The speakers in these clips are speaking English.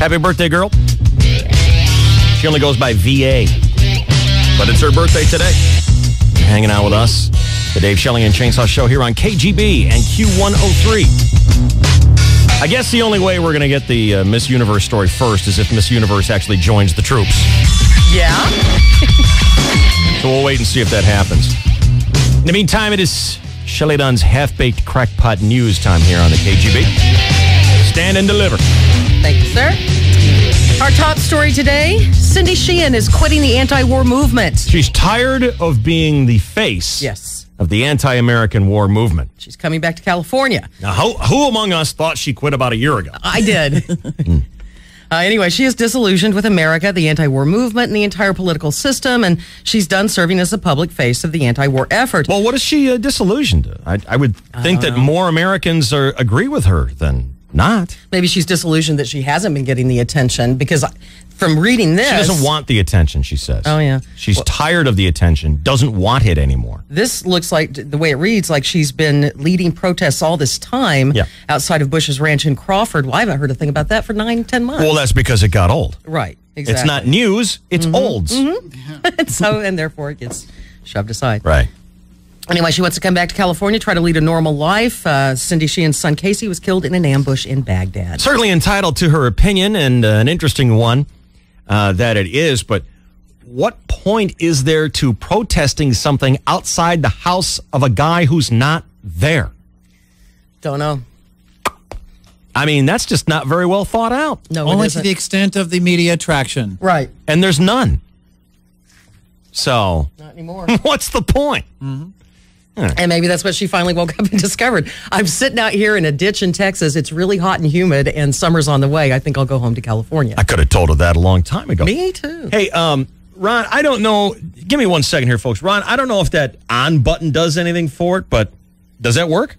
Happy birthday, girl. She only goes by VA, but it's her birthday today. Hanging out with us, the Dave Shelley and Chainsaw Show here on KGB and Q103. I guess the only way we're going to get the uh, Miss Universe story first is if Miss Universe actually joins the troops. Yeah. So we'll wait and see if that happens. In the meantime, it is Shelley Dunn's half baked crackpot news time here on the KGB. Stand and deliver. Thank you, sir. Our top story today Cindy Sheehan is quitting the anti war movement. She's tired of being the face Yes. of the anti American war movement. She's coming back to California. Now, who, who among us thought she quit about a year ago? I did. Uh, anyway, she is disillusioned with America, the anti war movement, and the entire political system, and she's done serving as the public face of the anti war effort. Well, what is she uh, disillusioned? I, I would think that more Americans are, agree with her than not. Maybe she's disillusioned that she hasn't been getting the attention because from reading this. She doesn't want the attention, she says. Oh, yeah. She's tired of the attention, doesn't want it anymore. This looks like the way it reads, like she's been leading protests all this time Yeah. outside of Bush's ranch in Crawford. Well, I haven't heard a thing about that for nine, ten months. Well, that's because it got old. right, exactly. It's not news, it's olds. Hmm. so, and therefore it gets shoved aside. Right. Anyway, she wants to come back to California, try to lead a normal life. Uh, Cindy Sheehan's son Casey was killed in an ambush in Baghdad. Certainly entitled to her opinion and uh, an interesting one uh, that it is, but what point is there to protesting something outside the house of a guy who's not there? Don't know. I mean, that's just not very well thought out. No, Only to isn't. the extent of the media attraction. right. And there's none. So, Not anymore. what's the point? And maybe that's what she finally woke up and discovered. I'm sitting out here in a ditch in Texas. It's really hot and humid, and summer's on the way. I think I'll go home to California. I could have told her that a long time ago. Me too. Hey, um, Ron, I don't know. Give me one second here, folks. Ron, I don't know if that on button does anything for it, but does that work?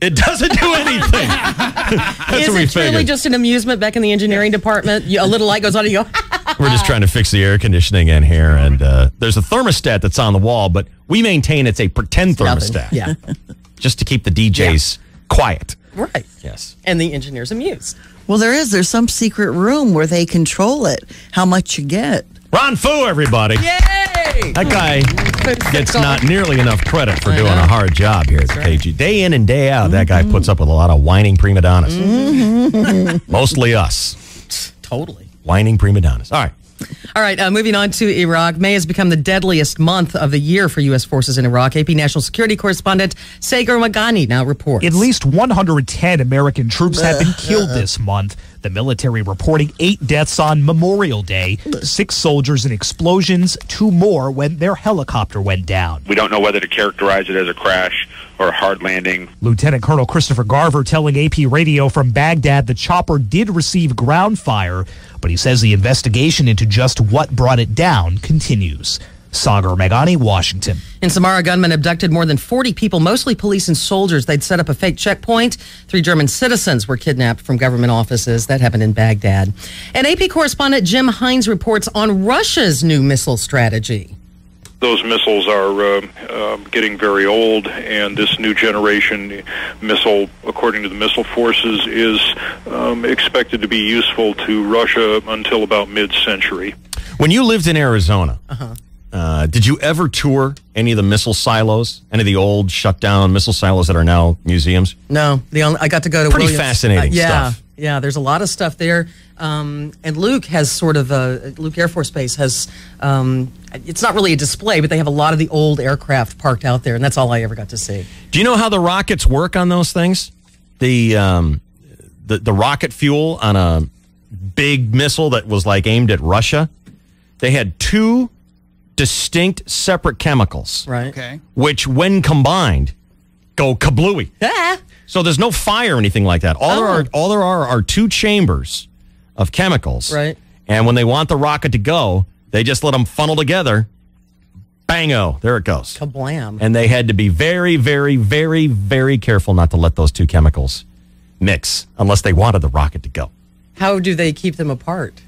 It doesn't do anything. It doesn't do anything. That's Is what we it truly figured. just an amusement back in the engineering department? You, a little light goes on and you go, We're just trying to fix the air conditioning in here, and uh, there's a thermostat that's on the wall, but we maintain it's a pretend nothing. thermostat. Yeah. Just to keep the DJs quiet. right. Yes. And the engineers amused. Well, there is. There's some secret room where they control it, how much you get. Ron Fu, everybody. Yay! That guy gets not nearly enough credit for I doing know. a hard job here at the KG. Day in and day out, that guy mm-hmm. puts up with a lot of whining prima donnas. Mm-hmm. Mostly us. Totally. Whining prima donnas. All right. All right, uh, moving on to Iraq. May has become the deadliest month of the year for U.S. forces in Iraq. AP National Security Correspondent Sagar Meghani now reports. At least 110 American troops have been killed this month. The military reporting eight deaths on Memorial Day, six soldiers in explosions, two more when their helicopter went down. We don't know whether to characterize it as a crash or a hard landing. Lieutenant Colonel Christopher Garver telling AP Radio from Baghdad the chopper did receive ground fire, but he says the investigation into just what brought it down continues. Sagar Meghani, Washington. In Samarra, gunmen abducted more than 40 people, mostly police and soldiers. They'd set up a fake checkpoint. Three German citizens were kidnapped from government offices. That happened in Baghdad. And AP correspondent Jim Heintz reports on Russia's new missile strategy. Those missiles are uh, uh, getting very old, and this new generation missile, according to the missile forces, is um, expected to be useful to Russia until about mid-century. When you lived in Arizona, uh did you ever tour any of the missile silos? Any of the old shut down missile silos that are now museums? No, the only I got to go to Pretty Williams- fascinating uh, yeah, stuff. Yeah, there's a lot of stuff there. Um, and Luke has sort of a Luke Air Force Base has um, it's not really a display, but they have a lot of the old aircraft parked out there, and that's all I ever got to see. Do you know how the rockets work on those things? The um, the the rocket fuel on a big missile that was like aimed at Russia. They had two distinct separate chemicals, Right. Okay. which when combined go kablooey. Ah, So there's no fire or anything like that. All there Oh. are all there are are two chambers of chemicals. Right. And when they want the rocket to go, they just let them funnel together. Bango, there it goes. kablam! And they had to be very, very, very, very careful not to let those two chemicals mix unless they wanted the rocket to go. How do they keep them apart?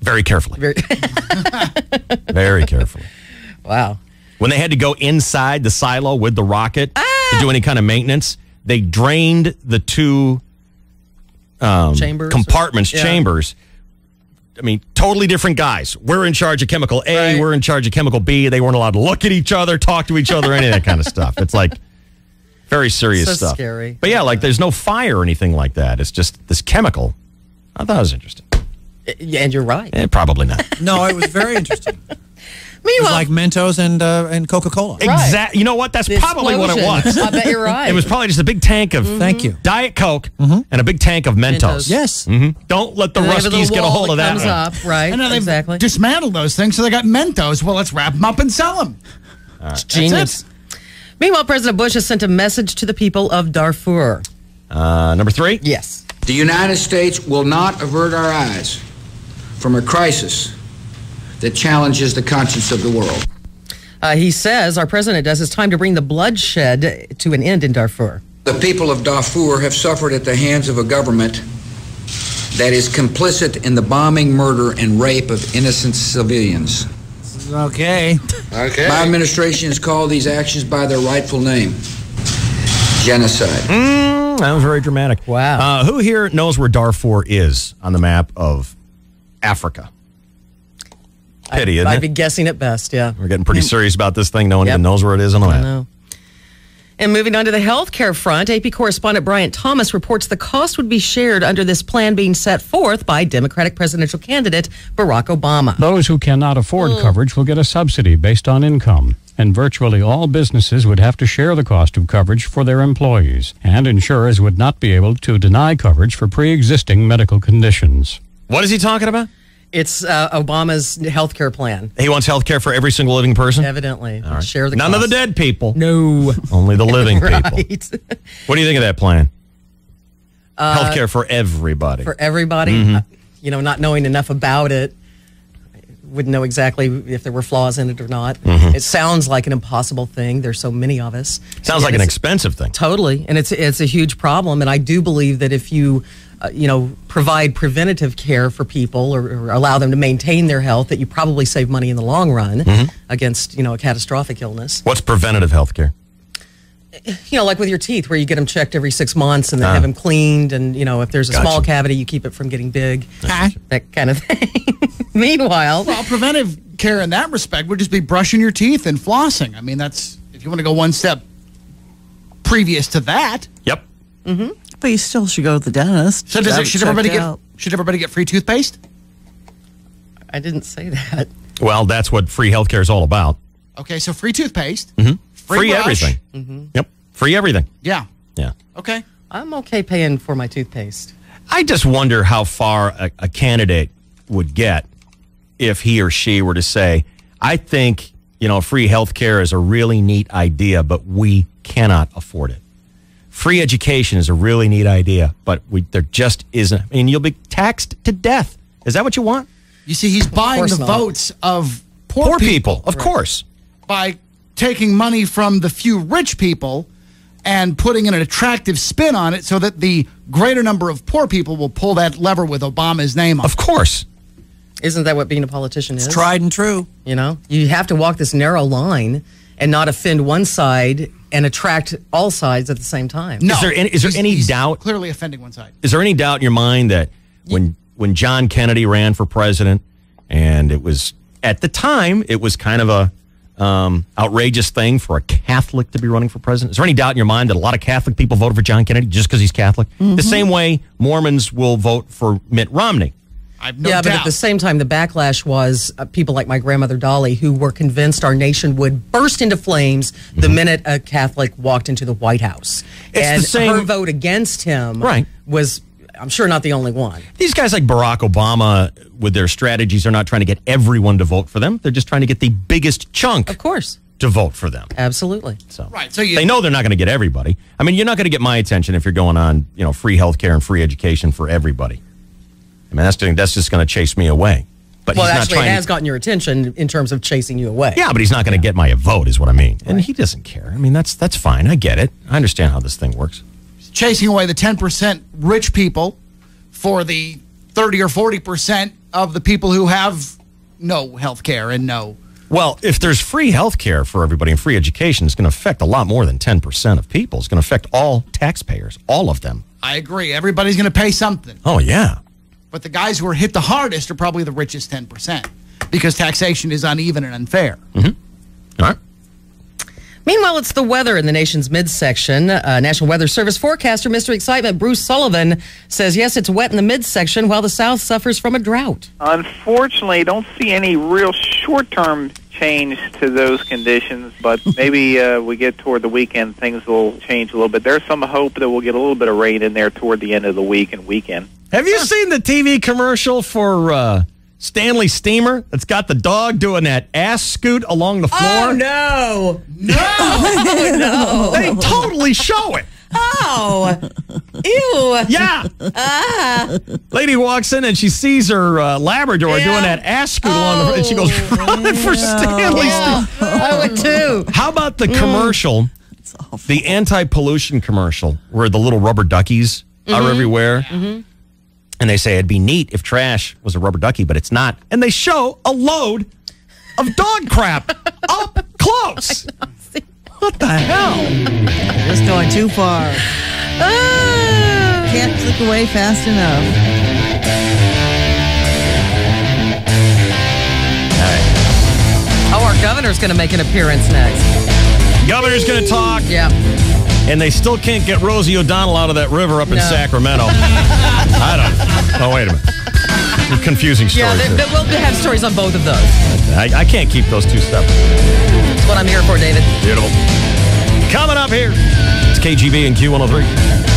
Very carefully. Very, Very carefully. wow. When they had to go inside the silo with the rocket Ah! to do any kind of maintenance, they drained the two um, Chambers or- compartments, Yeah. chambers. I mean, totally different guys. We're in charge of chemical A. Right. We're in charge of chemical B. They weren't allowed to look at each other, talk to each other, any of that kind of stuff. It's like very serious So stuff. scary. But yeah, like there's no fire or anything like that. It's just this chemical. I thought it was interesting. Yeah, and you're right. Eh, probably not. No, it was very interesting. It was Meanwhile, like Mentos and uh, and Coca Cola. Exact. You know what? That's the probably what it was. I bet you're right. It was probably just a big tank of Thank you. Diet Coke and a big tank of Mentos. Mentos. Yes. hmm Don't let the And they have a Ruskies get a wall hold of that. comes one. up, right? And now they've exactly. dismantled those things, so they got Mentos. Well, let's wrap them up and sell them. Genius. Meanwhile, President Bush has sent a message to the people of Darfur. Uh, number three. Yes. The United States will not avert our eyes from a crisis that challenges the conscience of the world. Uh, he says, our president does, it's time to bring the bloodshed to an end in Darfur. The people of Darfur have suffered at the hands of a government that is complicit in the bombing, murder, and rape of innocent civilians. Okay. Okay. My administration has called these actions by their rightful name genocide. Mm, that was very dramatic. Wow. Uh, who here knows where Darfur is on the map of Africa? Pity, isn't I'd it? be guessing at best, yeah. We're getting pretty mm. serious about this thing. No one Yep. even knows where it is on the I map. know. And moving on to the healthcare front, AP correspondent Bryant Thomas reports the cost would be shared under this plan being set forth by Democratic presidential candidate Barack Obama. Those who cannot afford mm. coverage will get a subsidy based on income, and virtually all businesses would have to share the cost of coverage for their employees, and insurers would not be able to deny coverage for pre existing medical conditions. What is he talking about? It's uh, Obama's healthcare plan, He wants health care for every single living person? evidently. Right. Share the None of the dead people. No. Only the living people. What do you think of that plan? health care for everybody. For everybody, Mm-hmm. uh, you know, not knowing enough about it, wouldn't know exactly if there were flaws in it or not. It sounds like an impossible thing. There's so many of us. Sounds And like an expensive thing. Totally, and it's it's a huge problem. And I do believe that if you, uh, you know, provide preventative care for people or, or allow them to maintain their health, that you probably save money in the long run Mm-hmm. against you know a catastrophic illness. What's preventative health care? You know, like with your teeth, where you get them checked every six months and then Ah. have them cleaned, and you know, if there's a Gotcha. small cavity, you keep it from getting big, Ah. that kind of thing. Meanwhile, Well, preventive care in that respect would just be brushing your teeth and flossing. I mean, that's if you want to go one step previous to that. Yep. But you still should go to the dentist. So does it, should everybody get out. should everybody get free toothpaste? I didn't say that. Well, that's what free health care is all about. Okay, so free toothpaste. mm-hmm. Free, Free brush. everything. Yep. Free everything. Yeah. Yeah. Okay. I'm okay paying for my toothpaste. I just wonder how far a, a candidate would get if he or she were to say, I think, you know, free health care is a really neat idea, but we cannot afford it. Free education is a really neat idea, but we, there just isn't. I mean, you'll be taxed to death. Is that what you want? You see, he's buying the not. votes of poor, Poor people, of course. by taking money from the few rich people and putting in an attractive spin on it so that the greater number of poor people will pull that lever with Obama's name on Of course. Isn't that what being a politician is? It's tried and true. You know, you have to walk this narrow line and not offend one side and attract all sides at the same time. No. Is there any- is there He's- any he's doubt- Clearly offending one side. Is there any doubt in your mind that when when John Kennedy ran for president, and it was at the time it was kind of a um, outrageous thing for a Catholic to be running for president? Is there any doubt in your mind that a lot of Catholic people voted for John Kennedy just because he's Catholic? The same way Mormons will vote for Mitt Romney. I have no yeah, but at the same time, the backlash was uh, people like my grandmother Dolly who were convinced our nation would burst into flames the minute a Catholic walked into the White House. Mm-hmm. It's the and same- her vote against him Right. was, I'm sure, not the only one. These guys like Barack Obama, with their strategies, are not trying to get everyone to vote for them. They're just trying to get the biggest chunk Of course. to vote for them. Absolutely. So Right, so you- they know they're not going to get everybody. I mean, you're not going to get my attention if you're going on, you know, free health care and free education for everybody. I mean, that's that's just going to chase me away. But well, he's not actually, trying. it has to, gotten your attention in terms of chasing you away. yeah, but he's not going to get my vote, is what I mean. And he doesn't care. I mean, that's that's fine. I get it. I understand how this thing works. chasing away the 10% rich people for the 30 or 40% of the people who have no health care and no. Well, if there's free health care for everybody and free education, it's going to affect a lot more than 10% of people. It's going to affect all taxpayers, all of them. I agree. Everybody's going to pay something. Oh, yeah. But the guys who are hit the hardest are probably the richest 10% because taxation is uneven and unfair. All right. Meanwhile, it's the weather in the nation's midsection. Uh, National Weather Service forecaster, Mr. Excitement, Bruce Sullivan, says yes, it's wet in the midsection while the South suffers from a drought. Unfortunately, don't see any real short-term change to those conditions, but maybe uh, we get toward the weekend, things will change a little bit. There's some hope that we'll get a little bit of rain in there toward the end of the week and weekend. Have you seen the TV commercial for uh, Stanley Steamer that's got the dog doing that ass scoot along the floor? No, no. no. They totally show it. Oh. Ew. Yeah. Ah. Lady walks in and she sees her uh, Labrador Yeah. doing that ass scoot along the and she goes running for Stanley Yeah. I would too. How about the commercial, the anti-pollution commercial, where the little rubber duckies are everywhere, and they say it'd be neat if trash was a rubber ducky, but it's not, and they show a load of dog crap up close. What the hell? Just going too far. Ah. Can't click away fast enough. Oh, our governor's going to make an appearance next. Governor's going to talk, Yeah. and they still can't get Rosie O'Donnell out of that river up in No. Sacramento. I don't. Oh, wait a minute. Confusing Yeah, stories. they, here. they, we'll have stories on both of those. I, I can't keep those two separate. That's what I'm here for, David. Beautiful. Coming up here, it's KGB and Q103.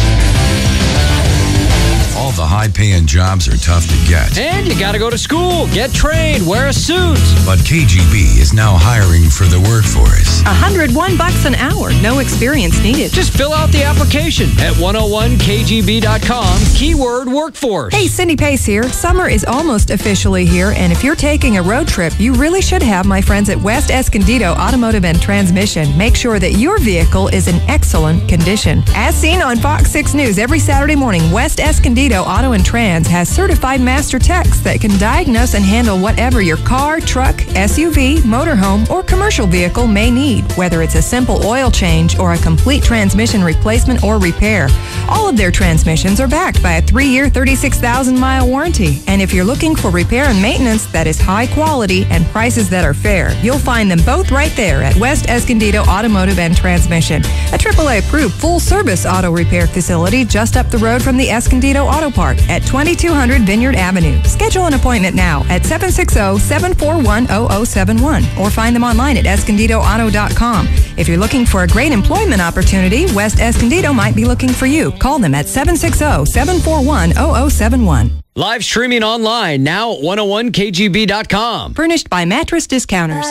All the high paying jobs are tough to get. And you gotta go to school, get trained, wear a suit. But KGB is now hiring for the workforce. 101 bucks an hour, no experience needed. Just fill out the application at 101kgb.com, keyword workforce. Hey, Cindy Pace here. Summer is almost officially here, and if you're taking a road trip, you really should have my friends at West Escondido Automotive and Transmission. Make sure that your vehicle is in excellent condition. As seen on Fox 6 News every Saturday morning, West Escondido Auto and Trans has certified master techs that can diagnose and handle whatever your car, truck, SUV, motorhome, or commercial vehicle may need, whether it's a simple oil change or a complete transmission replacement or repair. All of their transmissions are backed by a three year, 36,000 mile warranty. And if you're looking for repair and maintenance that is high quality and prices that are fair, you'll find them both right there at West Escondido Automotive and Transmission, a AAA approved full service auto repair facility just up the road from the Escondido Auto Park at 2200 Vineyard Avenue. Schedule an appointment now at 760 741 0071 or find them online at escondidoauto.com. If you're looking for a great employment opportunity, West Escondido might be looking for you. Call them at 760 741 0071. Live streaming online now at 101kgb.com. Furnished by Mattress Discounters.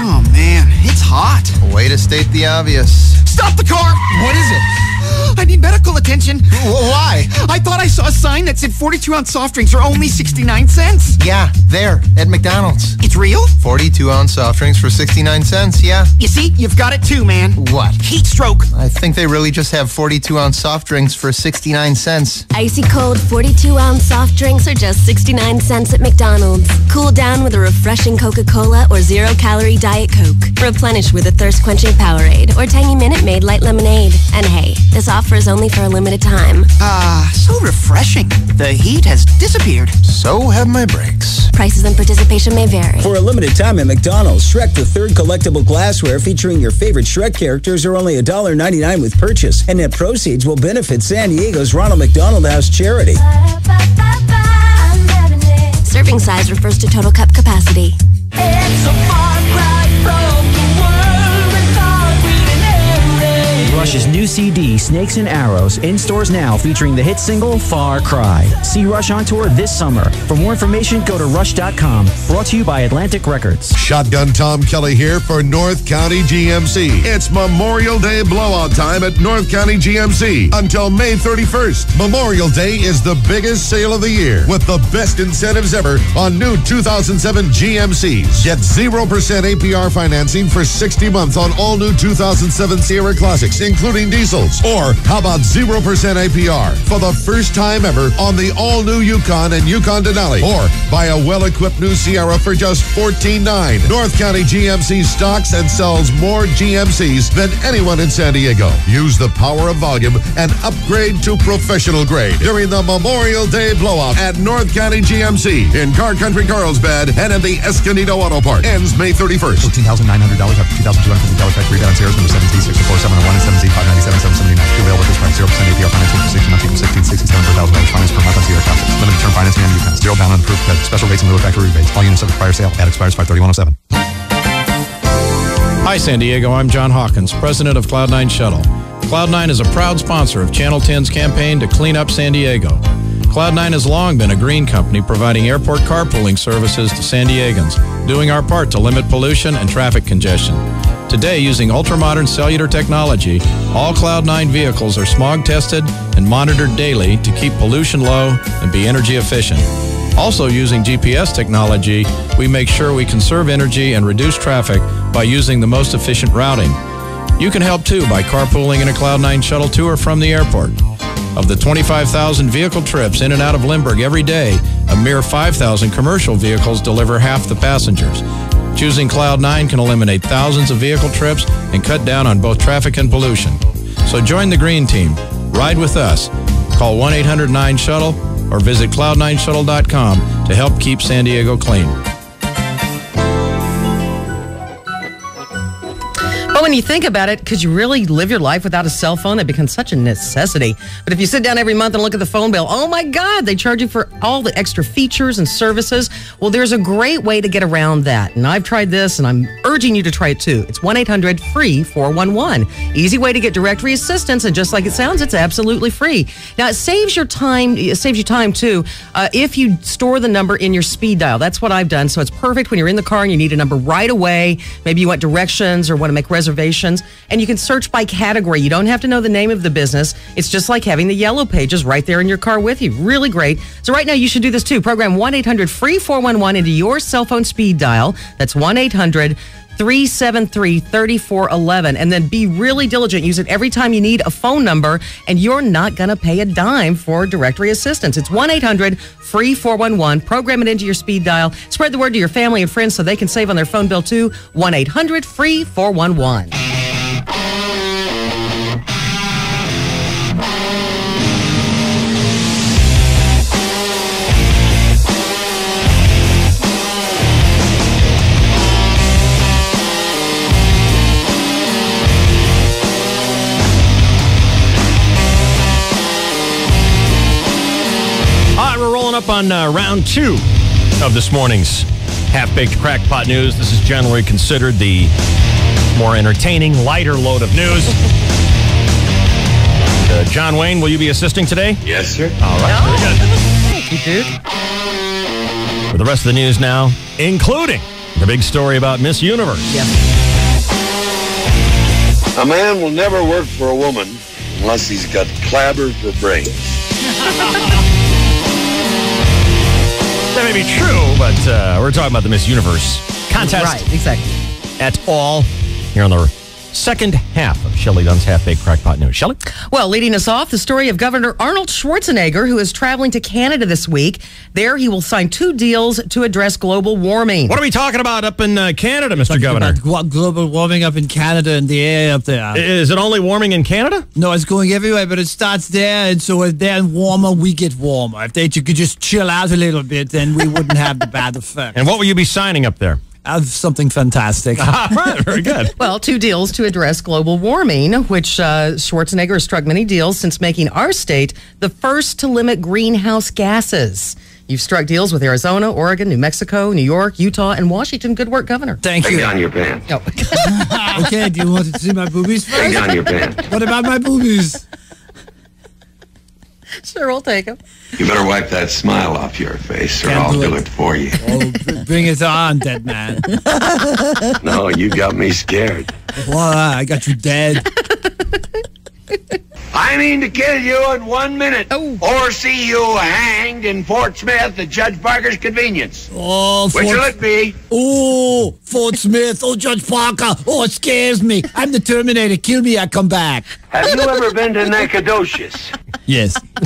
Oh, man, it's hot. A way to state the obvious. Stop the car! What is it? I need medical attention. Why? I thought I saw a sign that said 42 ounce soft drinks are only 69 cents. Yeah, there, at McDonald's. It's real? 42 ounce soft drinks for 69 cents, yeah. You see, you've got it too, man. What? Heat stroke. I think they really just have 42 ounce soft drinks for 69 cents. Icy cold 42 ounce soft drinks are just 69 cents at McDonald's. Cool down with a refreshing Coca Cola or zero calorie Diet Coke. Replenish with a thirst quenching Powerade or tangy Minute Maid Light Lemonade. And hey, this offer is only for a limited time. Ah, so refreshing. The heat has disappeared. So have my brakes. Prices and participation may vary. For a limited time at McDonald's, Shrek the third collectible glassware featuring your favorite Shrek characters are only $1.99 with purchase, and net proceeds will benefit San Diego's Ronald McDonald House charity. Serving size refers to total cup capacity. Rush's new CD, Snakes and Arrows, in stores now featuring the hit single Far Cry. See Rush on tour this summer. For more information, go to rush.com. Brought to you by Atlantic Records. Shotgun Tom Kelly here for North County GMC. It's Memorial Day blowout time at North County GMC until May 31st. Memorial Day is the biggest sale of the year with the best incentives ever on new 2007 GMCs. Get 0% APR financing for 60 months on all new 2007 Sierra Classics, including diesels? Or how about 0% APR for the first time ever on the all-new Yukon and Yukon Denali? Or buy a well-equipped new Sierra for just $14.9. North County GMC stocks and sells more GMCs than anyone in San Diego. Use the power of volume and upgrade to professional grade during the Memorial Day blowout at North County GMC in Car Country Carlsbad and at the Escondido Auto Park. Ends May 31st. $14,900 after $2,250 factory balance errors number 7 64701 and 7 597 779 Available this price 0% APR financing for 6 months equals 1667 per thousand dollars finance per month on Sierra Classics. Limited term financing on Yukon. Zero down on approved credit. Special rates and lower factory rebates. All units subject to prior sale. Ad expires 53107. Hi, San Diego. I'm John Hawkins, president of Cloud9 Shuttle. Cloud9 is a proud sponsor of Channel 10's campaign to clean up San Diego. Cloud9 has long been a green company providing airport carpooling services to San Diegans, doing our part to limit pollution and traffic congestion. Today, using ultra-modern cellular technology, all Cloud9 vehicles are smog tested and monitored daily to keep pollution low and be energy efficient. Also, using GPS technology, we make sure we conserve energy and reduce traffic by using the most efficient routing. You can help too by carpooling in a Cloud9 shuttle to or from the airport. Of the 25,000 vehicle trips in and out of Lindbergh every day, a mere 5,000 commercial vehicles deliver half the passengers. Choosing Cloud9 can eliminate thousands of vehicle trips and cut down on both traffic and pollution. So join the green team. Ride with us. Call 1 800 9 Shuttle or visit cloud9shuttle.com to help keep San Diego clean. When you think about it, could you really live your life without a cell phone? That becomes such a necessity. But if you sit down every month and look at the phone bill, oh my God, they charge you for all the extra features and services. Well, there's a great way to get around that. And I've tried this and I'm urging you to try it too. It's 1 800 free 411. Easy way to get directory assistance. And just like it sounds, it's absolutely free. Now, it saves your time, it saves you time too, uh, if you store the number in your speed dial. That's what I've done. So it's perfect when you're in the car and you need a number right away. Maybe you want directions or want to make reservations. And you can search by category. You don't have to know the name of the business. It's just like having the yellow pages right there in your car with you. Really great. So right now you should do this too. Program 1 800 free 411 into your cell phone speed dial. That's 1 800 373 3411. And then be really diligent. Use it every time you need a phone number, and you're not going to pay a dime for directory assistance. It's 1 800 free 411. Program it into your speed dial. Spread the word to your family and friends so they can save on their phone bill too. 1 800 free 411. Up on uh, round two of this morning's half baked crackpot news. This is generally considered the more entertaining, lighter load of news. uh, John Wayne, will you be assisting today? Yes, sir. All right, very good. Thank you, dude. For the rest of the news now, including the big story about Miss Universe. A man will never work for a woman unless he's got clabber for brains. That may be true, but uh, we're talking about the Miss Universe contest. Right, exactly. At all here on the second half of Shelley Dunn's Half Baked Crackpot News. Shelley? Well, leading us off, the story of Governor Arnold Schwarzenegger, who is traveling to Canada this week. There, he will sign two deals to address global warming. What are we talking about up in uh, Canada, Mr. Governor? About global warming up in Canada and the air up there. Is it only warming in Canada? No, it's going everywhere, but it starts there, and so if they're warmer, we get warmer. If they could just chill out a little bit, then we wouldn't have the bad effect. And what will you be signing up there? Of something fantastic. All right, very good. Well, two deals to address global warming, which uh, Schwarzenegger has struck many deals since making our state the first to limit greenhouse gases. You've struck deals with Arizona, Oregon, New Mexico, New York, Utah, and Washington. Good work, Governor. Thank Take down your pants. okay, do you want to see my boobies first? Hang down your pants. What about my boobies? Sure, we'll take them. You better wipe that smile off your face, or Can't I'll do do it. it for you. Oh, bring it on, dead man. No, you got me scared. Well, I got you dead. I I mean to kill you in one minute. Oh. Or see you hanged in Fort Smith at Judge Parker's convenience. Oh, Which will it be? Oh, Fort Smith. Oh, Judge Parker. Oh, it scares me. I'm the Terminator. Kill me, I come back. Have you ever been to Nacogdoches? Yes.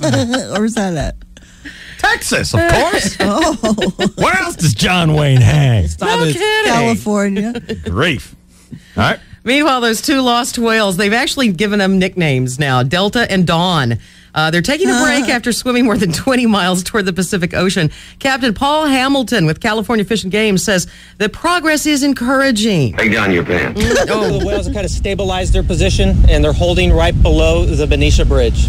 Where's that at? Texas, of course. oh, Where else does John Wayne hang? no kidding. California. Grief. All right. Meanwhile, those two lost whales, they've actually given them nicknames now Delta and Dawn. Uh, they're taking a break after swimming more than 20 miles toward the Pacific Ocean. Captain Paul Hamilton with California Fish and Game says the progress is encouraging. Take down your pants. Oh. The whales have kind of stabilized their position and they're holding right below the Benicia Bridge,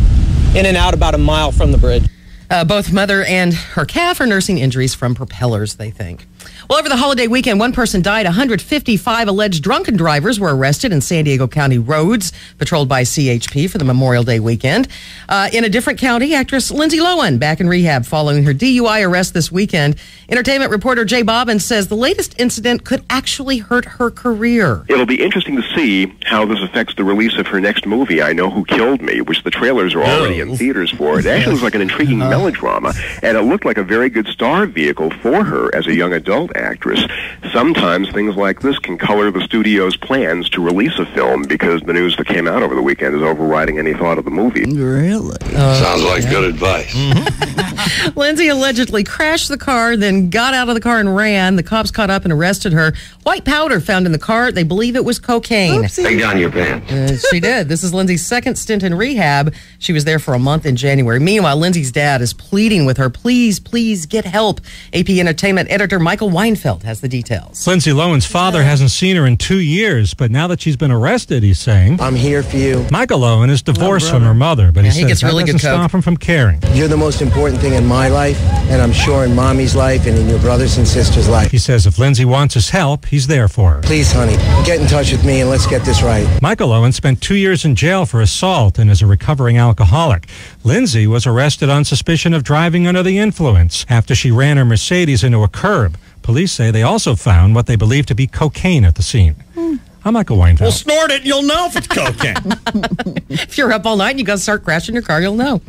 in and out about a mile from the bridge. Uh, both mother and her calf are nursing injuries from propellers, they think. Well, over the holiday weekend, one person died. 155 alleged drunken drivers were arrested in San Diego County roads, patrolled by CHP for the Memorial Day weekend. Uh, in a different county, actress Lindsay Lohan back in rehab following her DUI arrest this weekend. Entertainment reporter Jay Bobbin says the latest incident could actually hurt her career. It'll be interesting to see how this affects the release of her next movie, I Know Who Killed Me, which the trailers are already in theaters for. It actually looks like an intriguing melodrama, and it looked like a very good star vehicle for her as a young adult actress. Sometimes things like this can color the studio's plans to release a film because the news that came out over the weekend is overriding any thought of the movie. Really? Sounds like good advice. Lindsay allegedly crashed the car, then got out of the car and ran. The cops caught up and arrested her. White powder found in the car. They believe it was cocaine. Take down your pants. Uh, she did. This is Lindsay's second stint in rehab. She was there for a month in January. Meanwhile, Lindsay's dad is pleading with her, please, please get help. AP Entertainment editor Michael Weinfeld has the details. Lindsay Lohan's father hasn't seen her in two years, but now that she's been arrested, he's saying, I'm here for you. Michael Lohan is divorced from her mother, but Yeah, he he says gets that really good doesn't coke. stop him from caring. You're the most important thing in my life, and I'm sure in mommy's life and in your brothers and sisters' life. He says if Lindsay wants his help, he's there for her. Please, honey, get in touch with me and let's get this right. Michael Lohan spent two years in jail for assault and is a recovering alcoholic. Lindsay was arrested on suspicion of driving under the influence after she ran her Mercedes into a curb. Police say they also found what they believe to be cocaine at the scene. Hmm. I'm Michael Weinfeld. Well, snort it and you'll know if it's cocaine. if you're up all night and you got to start crashing your car, you'll know.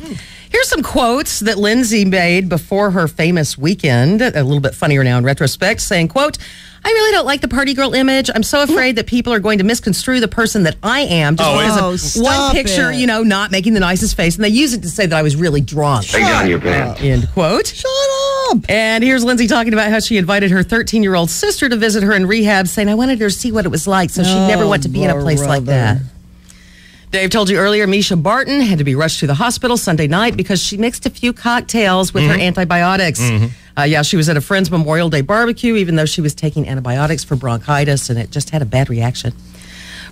Here's some quotes that Lindsay made before her famous weekend. A little bit funnier now in retrospect, saying, quote, I really don't like the party girl image. I'm so afraid that people are going to misconstrue the person that I am just Oh, because oh, of one picture, it. you know, not making the nicest face. And they use it to say that I was really drunk. Take down your pants. End quote. Shut up. And here's Lindsay talking about how she invited her 13 year old sister to visit her in rehab, saying, I wanted her to see what it was like, so she'd never Oh, want to be in a place like that. Dave told you earlier, Mischa Barton had to be rushed to the hospital Sunday night because she mixed a few cocktails with her antibiotics. Uh, yeah, she was at a friend's Memorial Day barbecue, even though she was taking antibiotics for bronchitis, and it just had a bad reaction.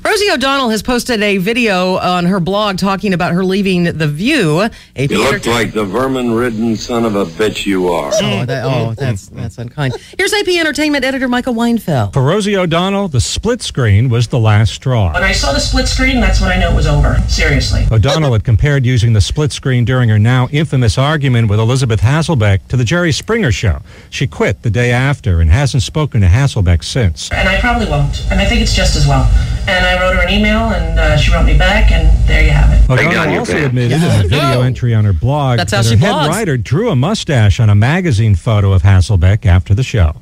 Rosie O'Donnell has posted a video on her blog talking about her leaving The View. AP You look like the vermin-ridden son of a bitch you are. Oh, that, oh, that's that's unkind. Here's AP Entertainment editor Michael Weinfeld. For Rosie O'Donnell, the split screen was the last straw. When I saw the split screen, that's when I knew it was over. Seriously. O'Donnell had compared using the split screen during her now infamous argument with Elisabeth Hasselbeck to the Jerry Springer show. She quit the day after and hasn't spoken to Hasselbeck since. And I probably won't. And I think it's just as well. And I wrote her an email, and uh, she wrote me back, and there you have it. O'Donnell also admitted in a video entry on her blog That's that how her she head blogs. writer drew a mustache on a magazine photo of Hasselbeck after the show.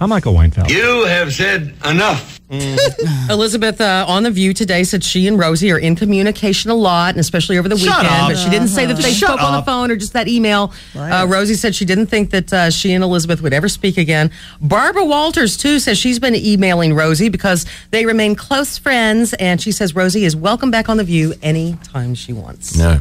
I'm Michael Weinfeld. You have said enough. Elisabeth uh, on The View today said she and Rosie are in communication a lot, and especially over the Shut weekend. up. But she didn't say that they Shut spoke on the phone or just that email. Uh, Rosie said she didn't think that uh, she and Elizabeth would ever speak again. Barbara Walters, too, says she's been emailing Rosie because they remain close friends, and she says Rosie is welcome back on The View anytime she wants. No.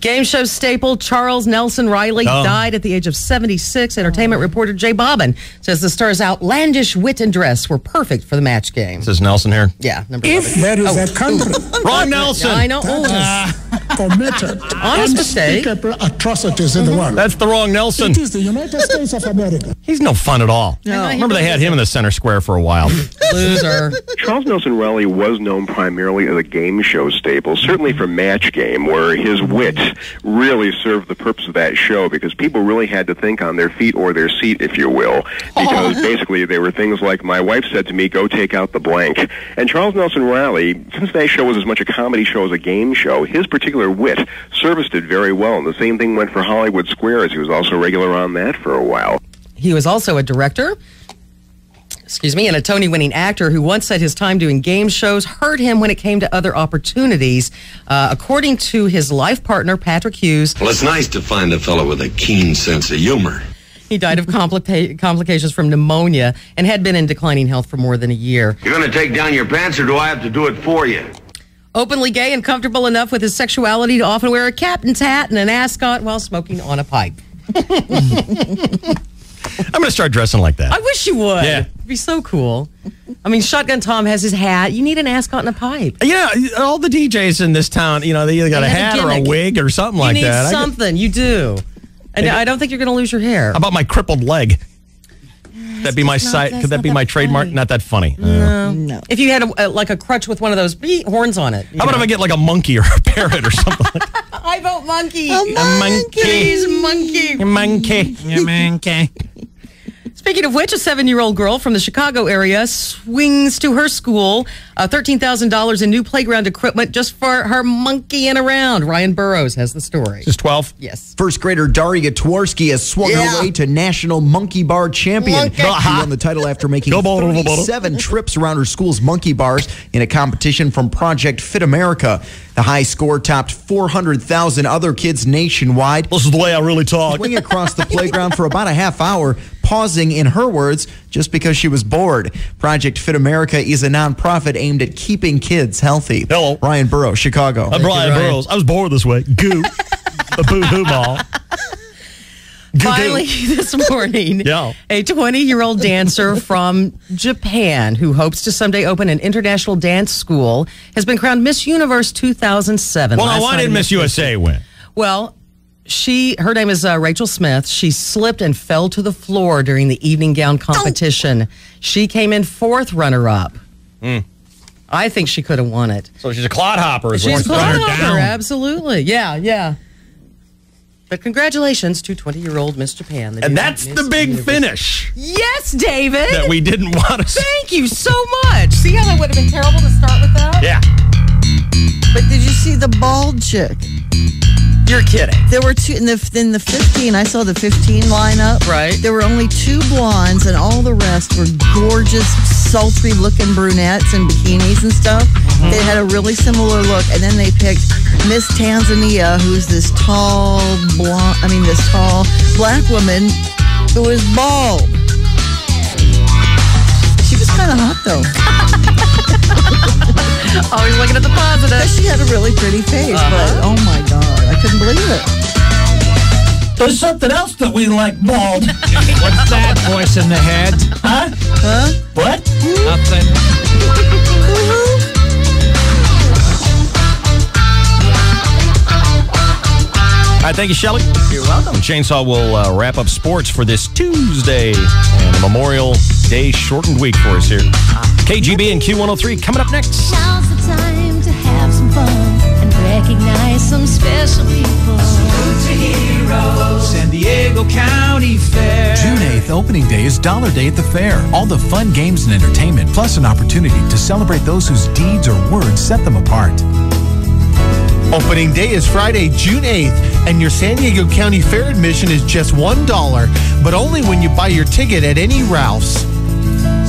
Game show staple Charles Nelson Reilly Oh. died at the age of 76. Entertainment oh. reporter Jay Bobbin says the star's outlandish wit and dress were perfect for the match game. This is Nelson here. Yeah, number If 11. there is Oh, a country. Wrong Nelson. I know. Oh. committed Honest mistake. unspeakable atrocities in the mm-hmm. world. That's the wrong Nelson. It is the United States of America. He's no fun at all. No. Remember they had him in the center square for a while. Loser. Charles Nelson Reilly was known primarily as a game show staple, certainly for Match Game, where his wit really served the purpose of that show because people really had to think on their feet or their seat, if you will. Because oh. basically, there were things like, my wife said to me, go take out the blank. And Charles Nelson Reilly, since that show was as much a comedy show as a game show, his particular wit serviced it very well. And the same thing went for Hollywood Squares. He was also regular on that for a while. He was also a director, excuse me, and a Tony winning actor who once said his time doing game shows hurt him when it came to other opportunities. Uh, according to his life partner, Patrick Hughes, Well, it's nice to find a fellow with a keen sense of humor. he died of complica- complications from pneumonia and had been in declining health for more than a year. You're going to take down your pants, or do I have to do it for you? Openly gay and comfortable enough with his sexuality to often wear a captain's hat and an ascot while smoking on a pipe. I'm going to start dressing like that. I wish you would. Yeah. It'd be so cool. I mean, Shotgun Tom has his hat. You need an ascot and a pipe. Yeah, all the DJs in this town, you know, they either got They a have a hat or a wig or something you like need that. I could- something. You do. And I don't think you're going to lose your hair. how about my crippled leg? That be my not- site? Could that be that my trademark? Not that funny. Uh, No. If you had a, a, like a crutch with one of those beep horns on it. you How about if. I get like a monkey or a parrot or something? like I vote monkey. A monkey. Please, monkey. A monkey. Yeah, monkey. Speaking of which, a seven-year-old girl from the Chicago area swings to her school uh, $13,000 in new playground equipment just for her monkeying around. Ryan Burrows has the story. Just 12? Yes. First grader Daria Twarski has swung Yeah. her way to national monkey bar champion. Monkey. She won the title after making Go ball, go ball, ball. 37 trips around her school's monkey bars in a competition from Project Fit America. The high score topped 400,000 other kids nationwide. This is the way I really talk. Swinging across the playground for about a half hour, pausing, in her words, just because she was bored. Project Fit America is a nonprofit aimed at keeping kids healthy. Hello. Ryan Burrow, Chicago. I'm Brian Burrows. I was bored this way. Goo. a boo hoo ball. Goo goo. Finally, this morning, Yeah. a 20 year old dancer from Japan who hopes to someday open an international dance school has been crowned Miss Universe 2007. Well, now, Last why did Miss USA win? Well, she her name is uh, Rachel Smith. She slipped and fell to the floor during the evening gown competition. She came in fourth runner up. Hmm. I think she could have won it. So she's a clod hopper. Is She's a putting her clodhopper, absolutely. Yeah, yeah. But congratulations to 20 year old Miss Japan. the And that's the big Universe. finish Yes, David. that we didn't want to. Thank you so much. See how that would have been terrible to start with that? Yeah. But did you see the bald chick? You're kidding. There were two in the in the 15. I saw the 15 lineup. Right. There were only two blondes, and all the rest were gorgeous, sultry looking brunettes and bikinis and stuff. Mm-hmm. They had a really similar look, and then they picked Miss Tanzania, who's this tall blonde. I mean, this tall black woman who is bald. She was kind of hot though. Always looking at the positive. She had a really pretty face, but Uh-huh. oh my god, couldn't believe it. There's something else that we like bald. What's that voice in the head? Huh? Huh? What? Nothing. All right, thank you, Shelly. You're welcome. Chainsaw will uh, wrap up sports for this Tuesday and a Memorial Day shortened week for us here. KGB and Q103 coming up next. Recognize some special people. Salute to heroes. San Diego County Fair. June 8th, opening day is Dollar Day at the fair. All the fun games and entertainment, plus an opportunity to celebrate those whose deeds or words set them apart. Opening day is Friday, June 8th, and your San Diego County Fair admission is just $1, but only when you buy your ticket at any Ralph's.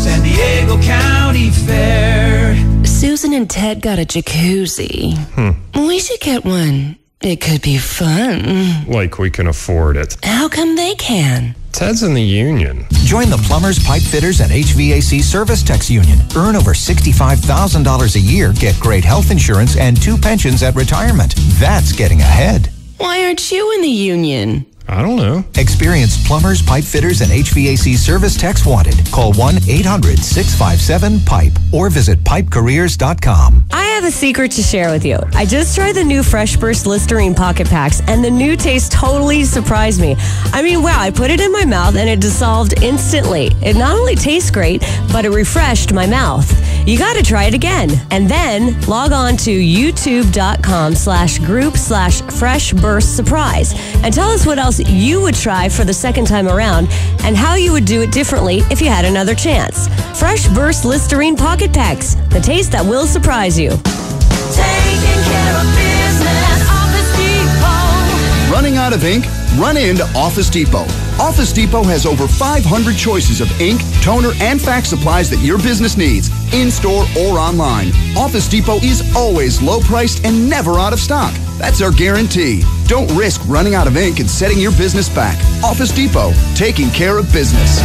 San Diego County Fair. Susan and Ted got a jacuzzi. Hmm. We should get one. It could be fun. Like we can afford it. How come they can? Ted's in the union. Join the plumbers, pipe fitters, and HVAC Service Techs Union. Earn over $65,000 a year, get great health insurance, and two pensions at retirement. That's getting ahead. Why aren't you in the union? I don't know. Experienced plumbers, pipe fitters, and HVAC service techs wanted. Call 1 800 657 PIPE or visit pipecareers.com. I have a secret to share with you. I just tried the new Fresh Burst Listerine Pocket Packs, and the new taste totally surprised me. I mean, wow, I put it in my mouth and it dissolved instantly. It not only tastes great, but it refreshed my mouth. You gotta try it again. And then log on to youtube.com slash group slash fresh burst surprise and tell us what else you would try for the second time around and how you would do it differently if you had another chance. Fresh Burst Listerine Pocket Packs, the taste that will surprise you. Running out of ink? Run into Office Depot. Office Depot has over 500 choices of ink, toner, and fax supplies that your business needs, in store or online. Office Depot is always low priced and never out of stock. That's our guarantee. Don't risk running out of ink and setting your business back. Office Depot, taking care of business.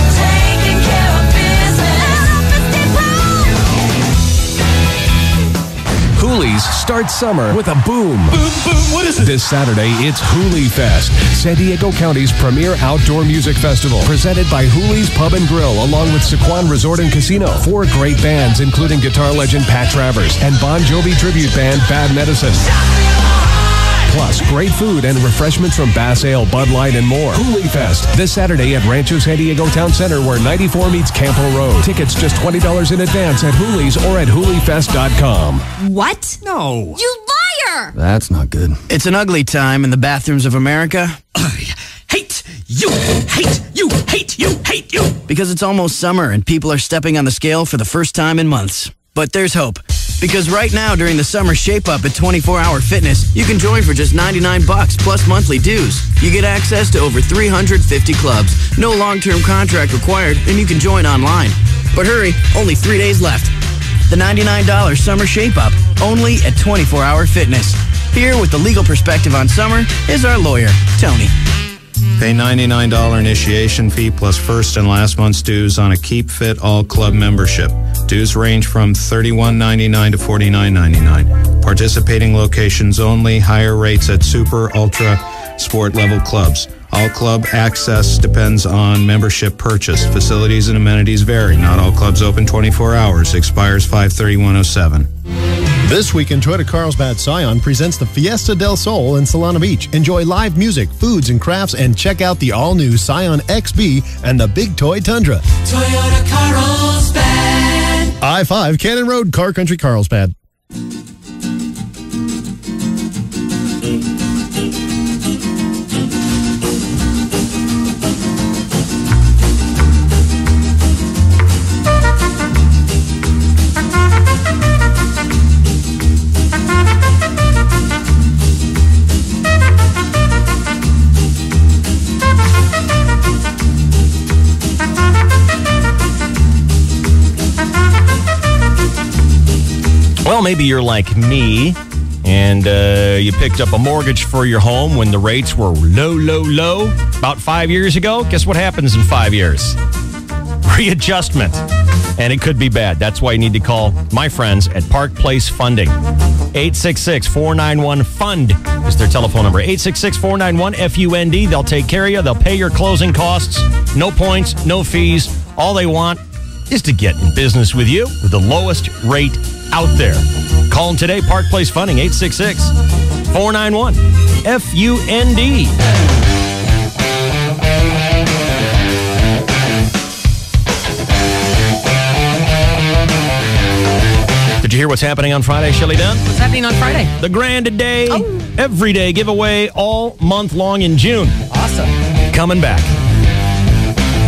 Start summer with a boom. Boom, boom, what is it? This Saturday, it's Hooley Fest, San Diego County's premier outdoor music festival, presented by Hooley's Pub and Grill, along with Sycuan Resort and Casino. Four great bands, including guitar legend Pat Travers and Bon Jovi tribute band Bad Medicine. Plus, great food and refreshments from Bass Ale, Bud Light, and more. Hooley Fest, this Saturday at Rancho San Diego Town Center, where 94 meets Campo Road. Tickets just $20 in advance at Hooley's or at HooleyFest.com. What? No. You liar! That's not good. It's an ugly time in the bathrooms of America. I hate you! Hate you! Hate you! Hate you! Because it's almost summer and people are stepping on the scale for the first time in months. But there's hope. Because right now during the summer shape up at 24 Hour Fitness, you can join for just 99 bucks plus monthly dues. You get access to over 350 clubs, no long-term contract required, and you can join online. But hurry, only 3 days left. The $99 summer shape up, only at 24 Hour Fitness. Here with the legal perspective on summer is our lawyer, Tony. Pay $99 initiation fee plus first and last month's dues on a Keep Fit All Club membership. Dues range from $31.99 to $49.99. Participating locations only, higher rates at super, ultra, sport level clubs. All club access depends on membership purchase. Facilities and amenities vary. Not all clubs open 24 hours. Expires 53107. This weekend, Toyota Carlsbad Scion presents the Fiesta del Sol in Solana Beach. Enjoy live music, foods, and crafts, and check out the all-new Scion XB and the Big Toy Tundra. Toyota Carlsbad. I-5 Cannon Road, Car Country Carlsbad. Well, maybe you're like me and uh, you picked up a mortgage for your home when the rates were low, low, low about five years ago. Guess what happens in five years? Readjustment. And it could be bad. That's why you need to call my friends at Park Place Funding. 866 491 FUND is their telephone number. 866 491 FUND. They'll take care of you. They'll pay your closing costs. No points, no fees. All they want is to get in business with you with the lowest rate out there. Call them today, Park Place Funding, 866 491 FUND. Did you hear what's happening on Friday, Shelly Dunn? What's happening on Friday? The Grand Day oh. Everyday giveaway all month long in June. Awesome. Coming back.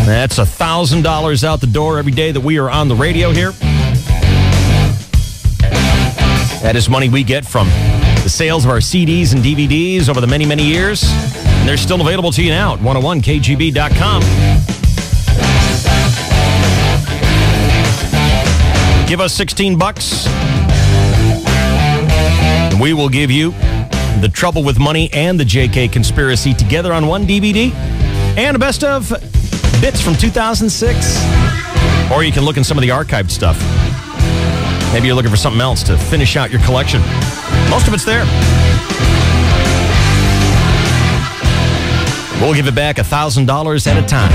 That's a thousand dollars out the door every day that we are on the radio here. That is money we get from the sales of our CDs and DVDs over the many, many years. And they're still available to you now at 101kgb.com. Give us 16 bucks. And we will give you The Trouble with Money and the JK Conspiracy together on one DVD. And a best of bits from 2006. Or you can look in some of the archived stuff. Maybe you're looking for something else to finish out your collection. Most of it's there. We'll give it back $1,000 at a time.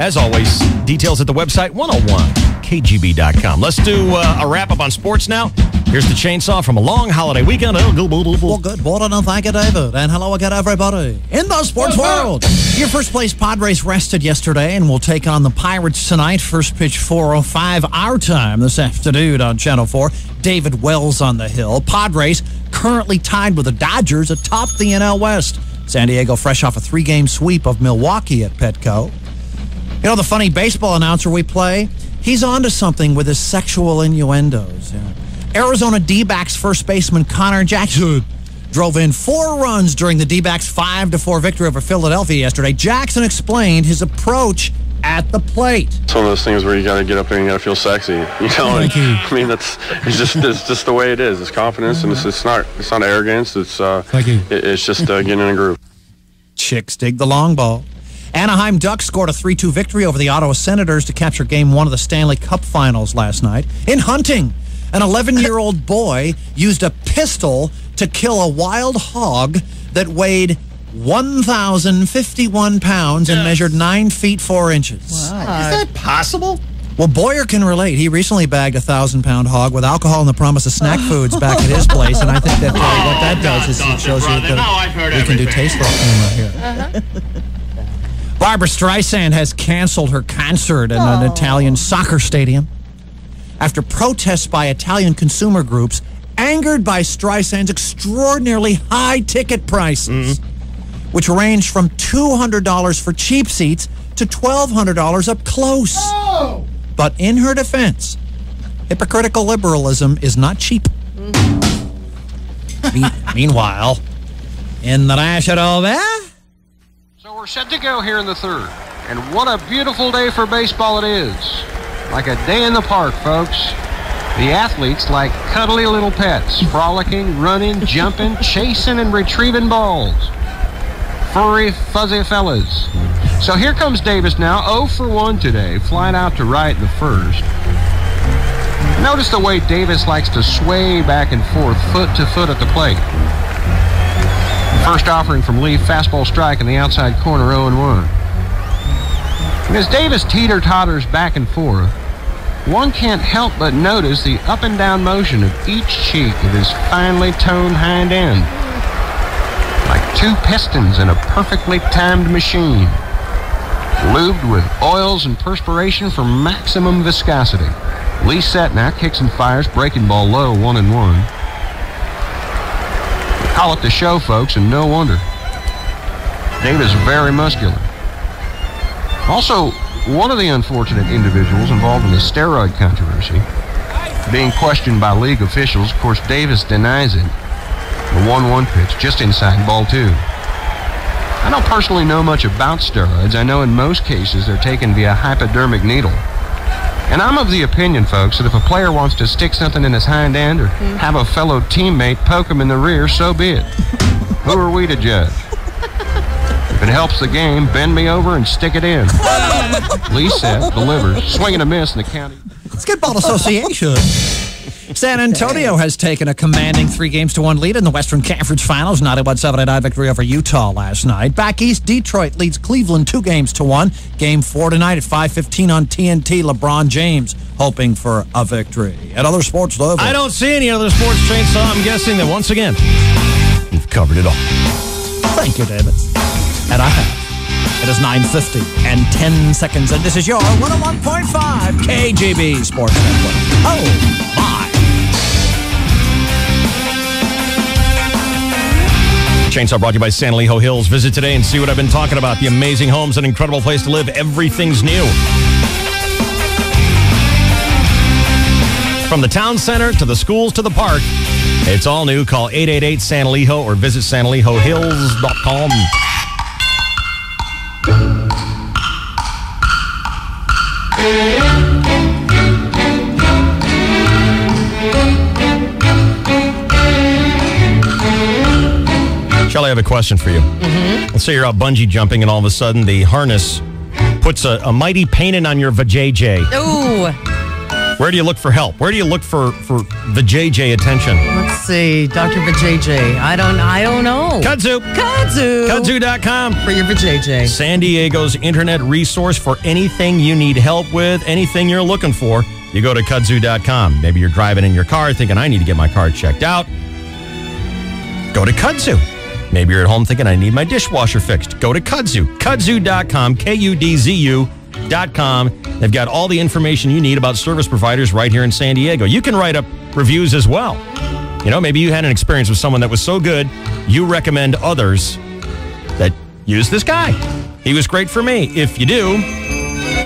As always, details at the website 101 KGB.com. Let's do uh, a wrap up on sports now. Here's the chainsaw from a long holiday weekend. Oh, go, go, go, go. Well, good morning and thank you, David. And hello again, everybody. In the sports world, your first place Padres rested yesterday and will take on the Pirates tonight. First pitch 4.05 our time this afternoon on Channel 4. David Wells on the hill. Padres currently tied with the Dodgers atop the NL West. San Diego fresh off a three-game sweep of Milwaukee at Petco. You know the funny baseball announcer we play? He's onto something with his sexual innuendos. Yeah. Arizona D-backs first baseman Connor Jackson drove in four runs during the D-backs 5 to 4 victory over Philadelphia yesterday. Jackson explained his approach at the plate. It's one of those things where you got to get up there and you got to feel sexy. You know, and, I mean that's it's just it's just the way it is. It's confidence and it's, it's not it's not arrogance. It's uh, it- it's just uh, getting in a groove. Chicks dig the long ball. Anaheim Ducks scored a 3 2 victory over the Ottawa Senators to capture game one of the Stanley Cup finals last night. In hunting, an 11 year old boy used a pistol to kill a wild hog that weighed 1,051 pounds and measured 9 feet 4 inches. Is that possible? Well, Boyer can relate. He recently bagged a thousand pound hog with alcohol and the promise of snack foods back at his place, and I think that uh, what that does is it shows you that we can do tasteless humor here. Barbra Streisand has canceled her concert in an Italian soccer stadium after protests by Italian consumer groups angered by Streisand's extraordinarily high ticket prices, which range from $200 for cheap seats to $1,200 up close. But in her defense, hypocritical liberalism is not cheap. Me- meanwhile, in the National So we're set to go here in the third. And what a beautiful day for baseball it is. Like a day in the park, folks. The athletes like cuddly little pets, frolicking, running, jumping, chasing, and retrieving balls. Furry, fuzzy fellas. So here comes Davis now, 0 for 1 today, flying out to right in the first. Notice the way Davis likes to sway back and forth, foot to foot at the plate. First offering from Lee, fastball strike in the outside corner, 0 and 1. And as Davis teeter totters back and forth, one can't help but notice the up and down motion of each cheek of his finely toned hind end. Like two pistons in a perfectly timed machine, lubed with oils and perspiration for maximum viscosity. Lee set now, kicks and fires, breaking ball low, one and one. Call it the show, folks, and no wonder. Davis is very muscular. Also, one of the unfortunate individuals involved in the steroid controversy, being questioned by league officials, of course, Davis denies it. The 1-1 pitch, just inside ball two. I don't personally know much about steroids. I know in most cases they're taken via hypodermic needle. And I'm of the opinion, folks, that if a player wants to stick something in his hind end or hmm. have a fellow teammate poke him in the rear, so be it. Who are we to judge? If it helps the game, bend me over and stick it in. Lee set, delivers, swing and a miss in the county. Basketball Association. San Antonio has taken a commanding three games to one lead in the Western Conference Finals. 91-79 victory over Utah last night. Back east, Detroit leads Cleveland two games to one. Game four tonight at 5:15 on TNT. LeBron James hoping for a victory. At other sports, though, I don't see any other sports chainsaw. I'm guessing that once again, you've covered it all. Thank you, David. And I have. It is 9.50 and 10 seconds, and this is your 101.5 KGB Sports Network. Oh, Chainsaw brought to you by San Elijo Hills. Visit today and see what I've been talking about. The amazing homes, an incredible place to live. Everything's new. From the town center to the schools to the park, it's all new. Call 888 San Elijo or visit sanelijohills.com. Shelley, I have a question for you. Mm-hmm. Let's say you're out bungee jumping and all of a sudden the harness puts a, a mighty pain in on your vajayjay. Ooh. Where do you look for help? Where do you look for for the JJ attention? Let's see, Dr. Vajayjay. I don't, I don't know. Kudzu. Kudzu. Kudzu.com. For your Vajayjay. San Diego's internet resource for anything you need help with, anything you're looking for. You go to kudzu.com. Maybe you're driving in your car thinking, I need to get my car checked out. Go to Kudzu. Maybe you're at home thinking, I need my dishwasher fixed. Go to Kudzu. Kudzu.com, K U D Z U.com. They've got all the information you need about service providers right here in San Diego. You can write up reviews as well. You know, maybe you had an experience with someone that was so good, you recommend others that use this guy. He was great for me. If you do,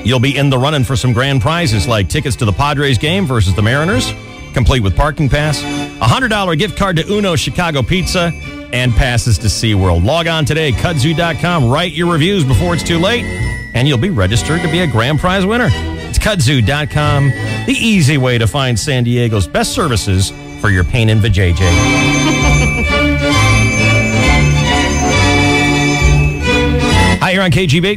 you'll be in the running for some grand prizes like tickets to the Padres game versus the Mariners, complete with parking pass, a $100 gift card to Uno Chicago Pizza, and passes to SeaWorld. Log on today, kudzu.com. Write your reviews before it's too late, and you'll be registered to be a grand prize winner. It's kudzu.com, the easy way to find San Diego's best services for your pain and vajayjay. Hi, you're on KGB.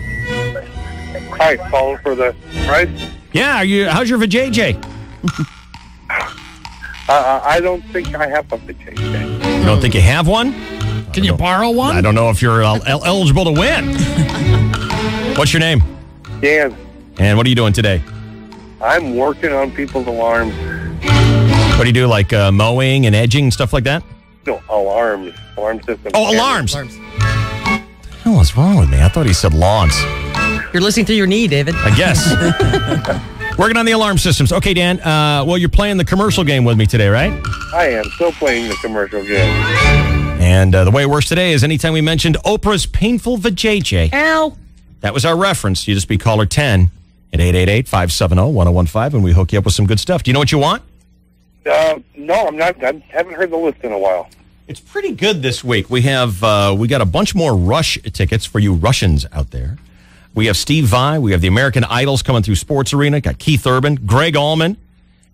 Hi, calling for the price. Yeah, are you? How's your vajayjay? Uh, I don't think I have a vacation. You don't think you have one? Can you borrow one? I don't know if you're el- el- eligible to win. What's your name? Dan, And what are you doing today? I'm working on people's alarms. What do you do, like uh, mowing and edging and stuff like that? No, alarms. Alarm system. Oh, alarms. What the hell is wrong with me? I thought he said lawns. You're listening through your knee, David. I guess. Working on the alarm systems. Okay, Dan. Uh, well, you're playing the commercial game with me today, right? I am still playing the commercial game. And uh, the way it works today is anytime we mentioned Oprah's painful vajayjay. Ow. That was our reference. You just be caller 10 at 888-570-1015 and we hook you up with some good stuff. Do you know what you want? Uh, no, I'm not. I haven't heard the list in a while. It's pretty good this week. We have uh, we got a bunch more Rush tickets for you Russians out there. We have Steve Vai. We have the American Idols coming through Sports Arena. Got Keith Urban, Gregg Allman,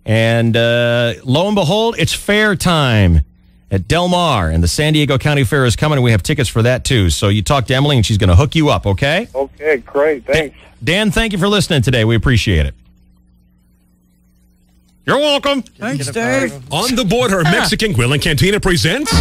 and uh, lo and behold, it's fair time at Del Mar, and the San Diego County Fair is coming. and We have tickets for that too. So you talk to Emily, and she's going to hook you up. Okay? Okay, great. Thanks. Dan, thank you for listening today. We appreciate it. You're welcome. Thanks, Dave. On the Border Mexican Grill and Cantina presents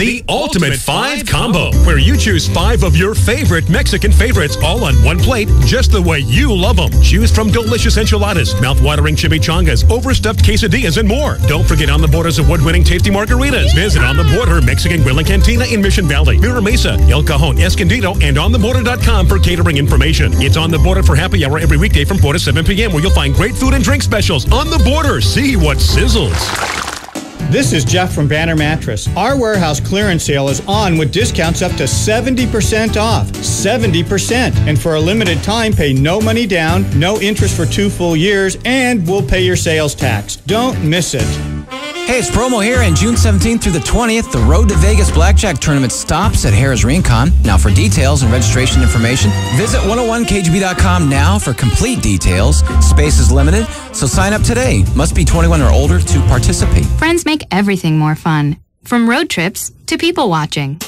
the Ultimate Five Combo, where you choose five of your favorite Mexican favorites all on one plate, just the way you love them. Choose from delicious enchiladas, mouth-watering chimichangas, overstuffed quesadillas, and more. Don't forget On the Border's award-winning tasty margaritas. Visit On the Border Mexican Grill and Cantina in Mission Valley, Mira Mesa, El Cajon, Escondido, and OnTheBorder.com for catering information. It's On the Border for happy hour every weekday from 4 to 7 p.m. where you'll find great food and drink specials. On the Border, see what sizzles. This is Jeff from Banner Mattress. Our warehouse clearance sale is on with discounts up to 70% off. 70%. And for a limited time, pay no money down, no interest for two full years, and we'll pay your sales tax. Don't miss it. Hey, it's promo here, and June 17th through the 20th, the Road to Vegas Blackjack Tournament stops at Harrah's Rincon. Now, for details and registration information, visit 101kgb.com now for complete details. Space is limited, so sign up today. Must be 21 or older to participate. Friends make everything more fun, from road trips to people watching.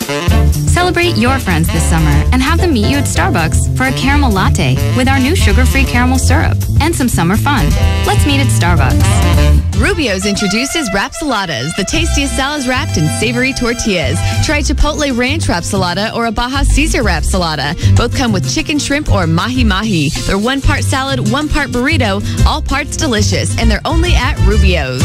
Celebrate your friends this summer and have them meet you at Starbucks for a caramel latte with our new sugar-free caramel syrup and some summer fun. Let's meet at Starbucks. Rubio's introduces Wrapsaladas, the tastiest salads wrapped in savory tortillas. Try Chipotle Ranch Wrapsalada or a Baja Caesar Wrapsalada. Both come with chicken, shrimp, or mahi mahi. They're one part salad, one part burrito, all parts delicious, and they're only at Rubio's.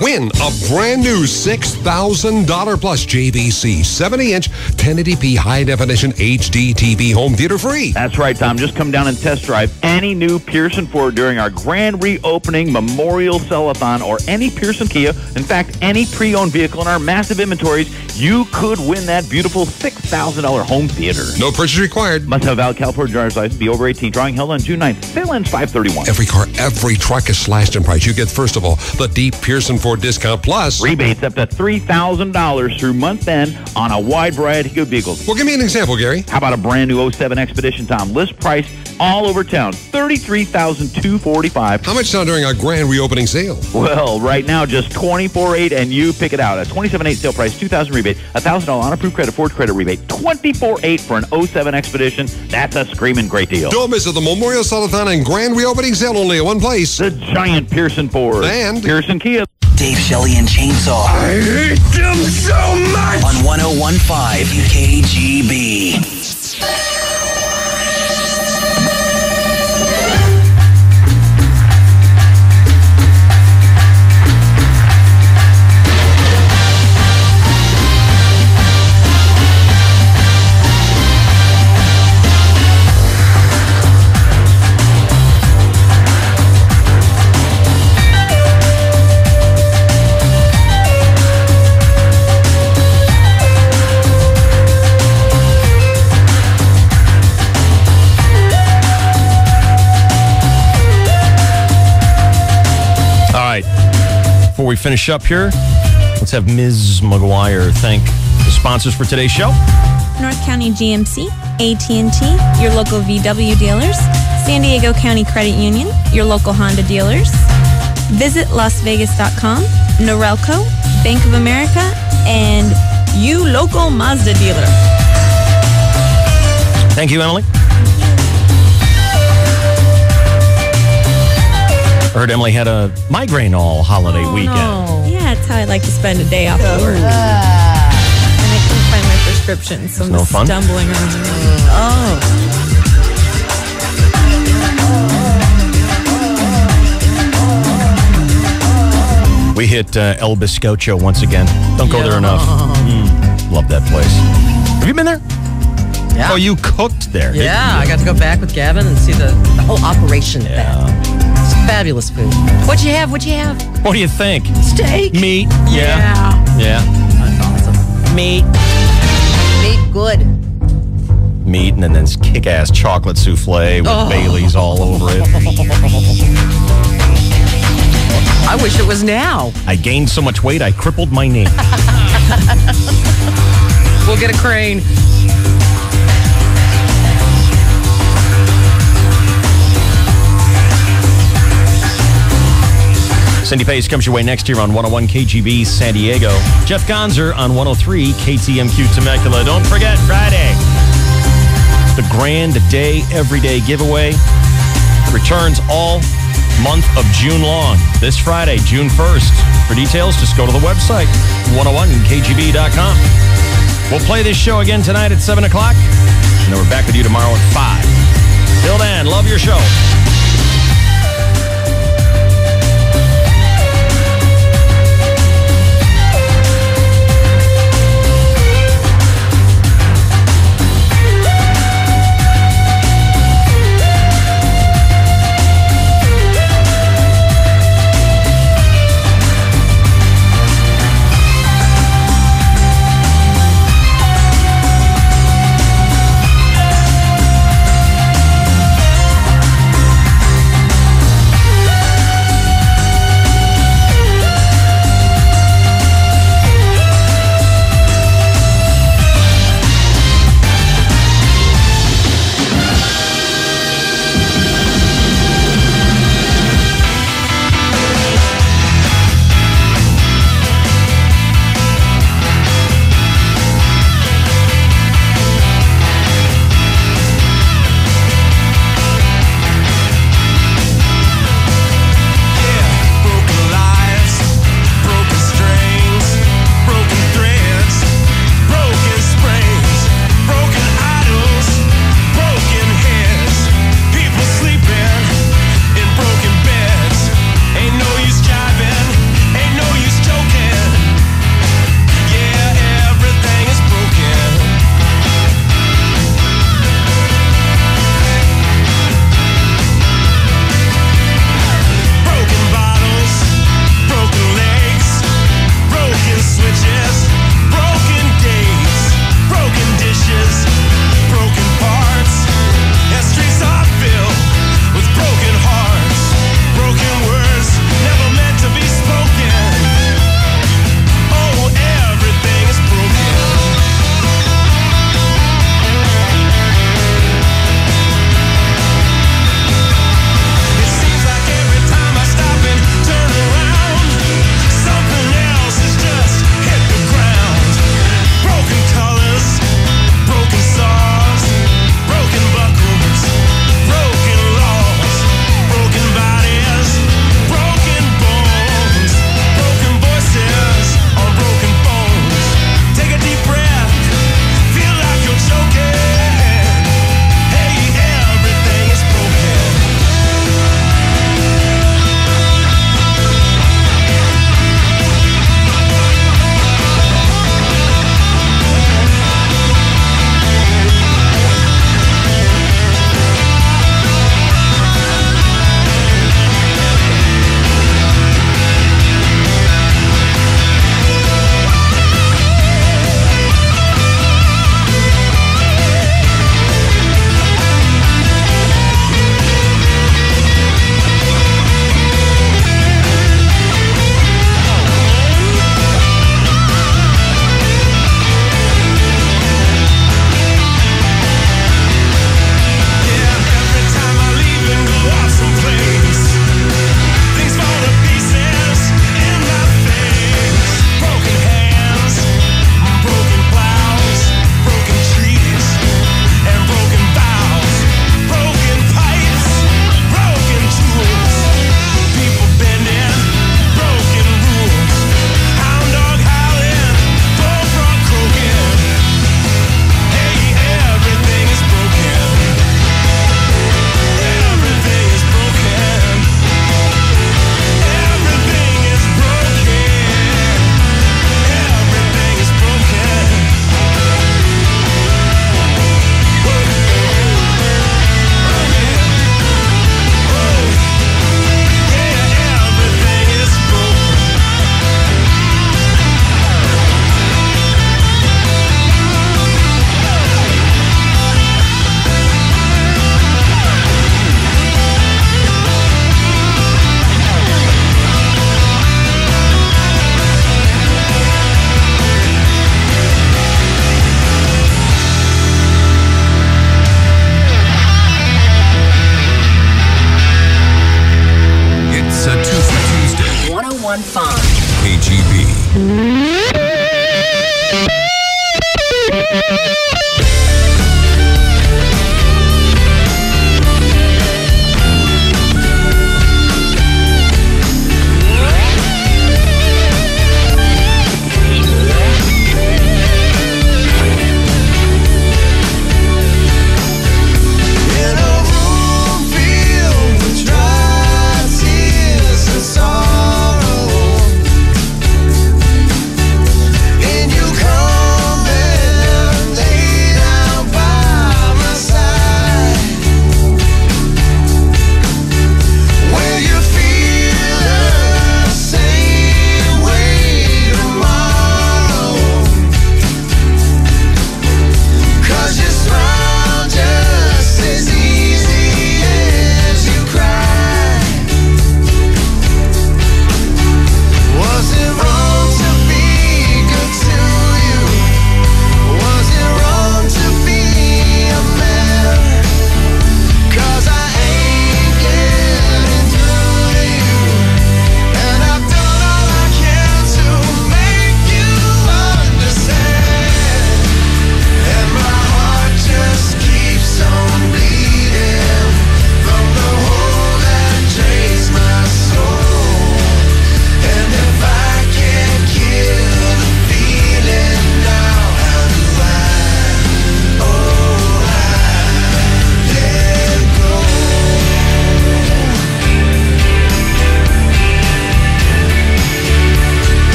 Win a brand new $6,000 plus JVC 70 inch 1080p high definition HD TV home theater free. That's right, Tom. Just come down and test drive any new Pearson Ford during our grand reopening Memorial Sellathon or any Pearson Kia. In fact, any pre owned vehicle in our massive inventories, you could win that beautiful $6,000 home theater. No purchase required. Must have a valid California driver's license, be over 18. Drawing held on June 9th. Sale ends 531. Every car, every truck is slashed in price. You get, first of all, the deep Pearson Ford discount plus rebates up to $3,000 through month end on a wide variety of vehicles. Well, give me an example, Gary. How about a brand new 07 Expedition, Tom? List price all over town. Thirty-three thousand two forty-five. How much now during our grand reopening sale? Well, right now just twenty-four eight, and you pick it out. A twenty-seven eight sale price, two thousand rebate, a thousand dollar unapproved credit, Ford credit rebate, twenty-four eight for an 07 Expedition. That's a screaming great deal. Don't miss it. The Memorial Salathon and grand reopening sale only at one place. The giant Pearson Ford and Pearson Kia. Dave Shelley and Chainsaw. I hate them so much! On 1015 KGB. Before we finish up here, let's have Ms. McGuire thank the sponsors for today's show. North County GMC, AT&T, your local VW dealers, San Diego County Credit Union, your local Honda dealers. Visit LasVegas.com, Norelco, Bank of America, and you local Mazda dealer. Thank you, Emily. I heard Emily had a migraine all holiday weekend. Yeah, that's how I like to spend a day off of work. And I couldn't find my prescription, so I'm no just fun? stumbling around. Oh. We hit uh, El Bizcocho once again. Don't go there enough. Mm, love that place. Have you been there? Yeah. Oh, you cooked there. Yeah. I got to go back with Gavin and see the, the whole operation. Yeah. Fabulous food. What'd you have? What'd you have? What do you think? Steak. Meat. Yeah. Yeah. That's awesome. Meat. Meat good. Meat and then this kick-ass chocolate souffle with Oh. Bailey's all over it. I wish it was now. I gained so much weight I crippled my knee. We'll get a crane. Cindy Pace comes your way next year on 101 KGB San Diego. Jeff Gonzer on 103 KTMQ Temecula. Don't forget Friday. The grand day everyday giveaway returns all month of June long. This Friday, June 1st. For details, just go to the website 101kgb.com. We'll play this show again tonight at 7 o'clock, and then we're back with you tomorrow at 5. Till then, love your show.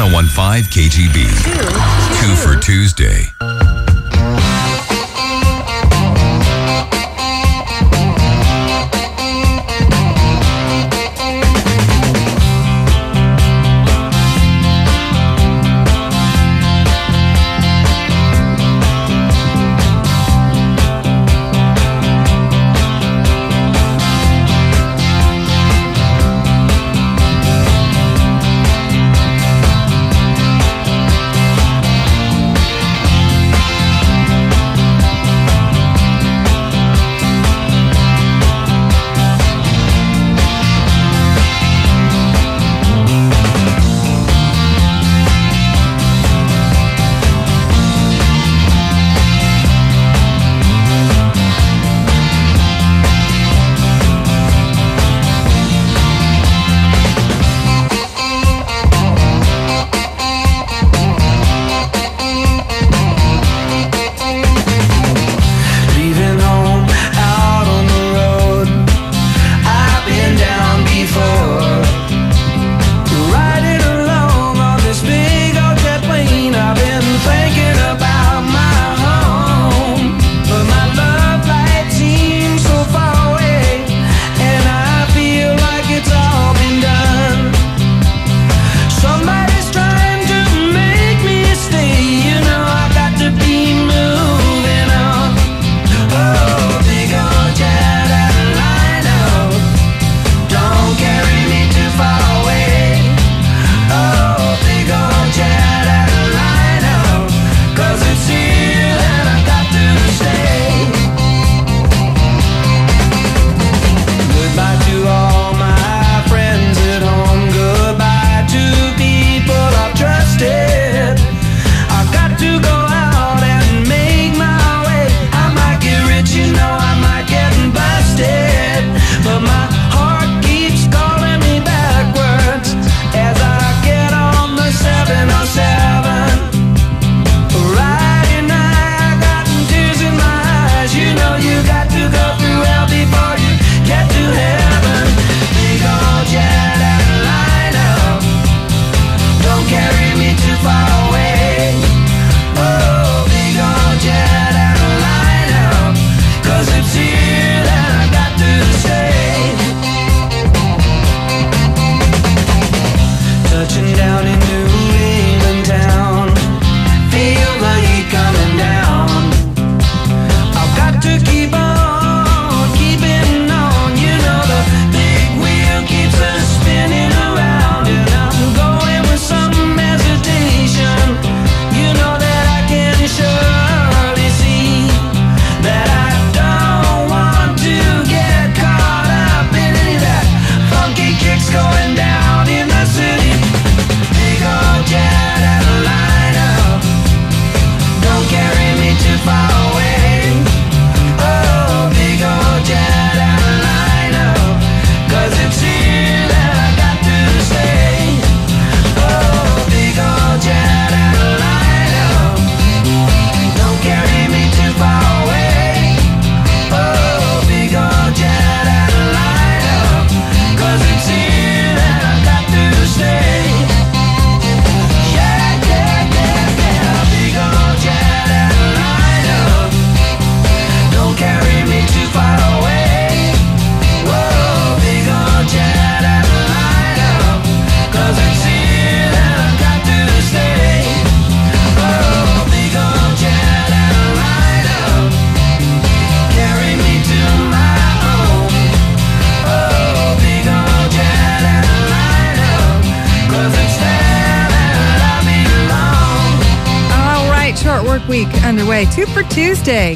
1015 KGB. Two for Tuesday.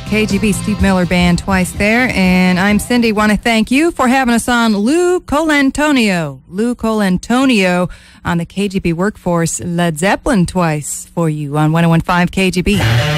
KGB Steve Miller Band twice there. And I'm Cindy. Want to thank you for having us on Lou Colantonio. Lou Colantonio on the KGB Workforce Led Zeppelin twice for you on 1015 KGB.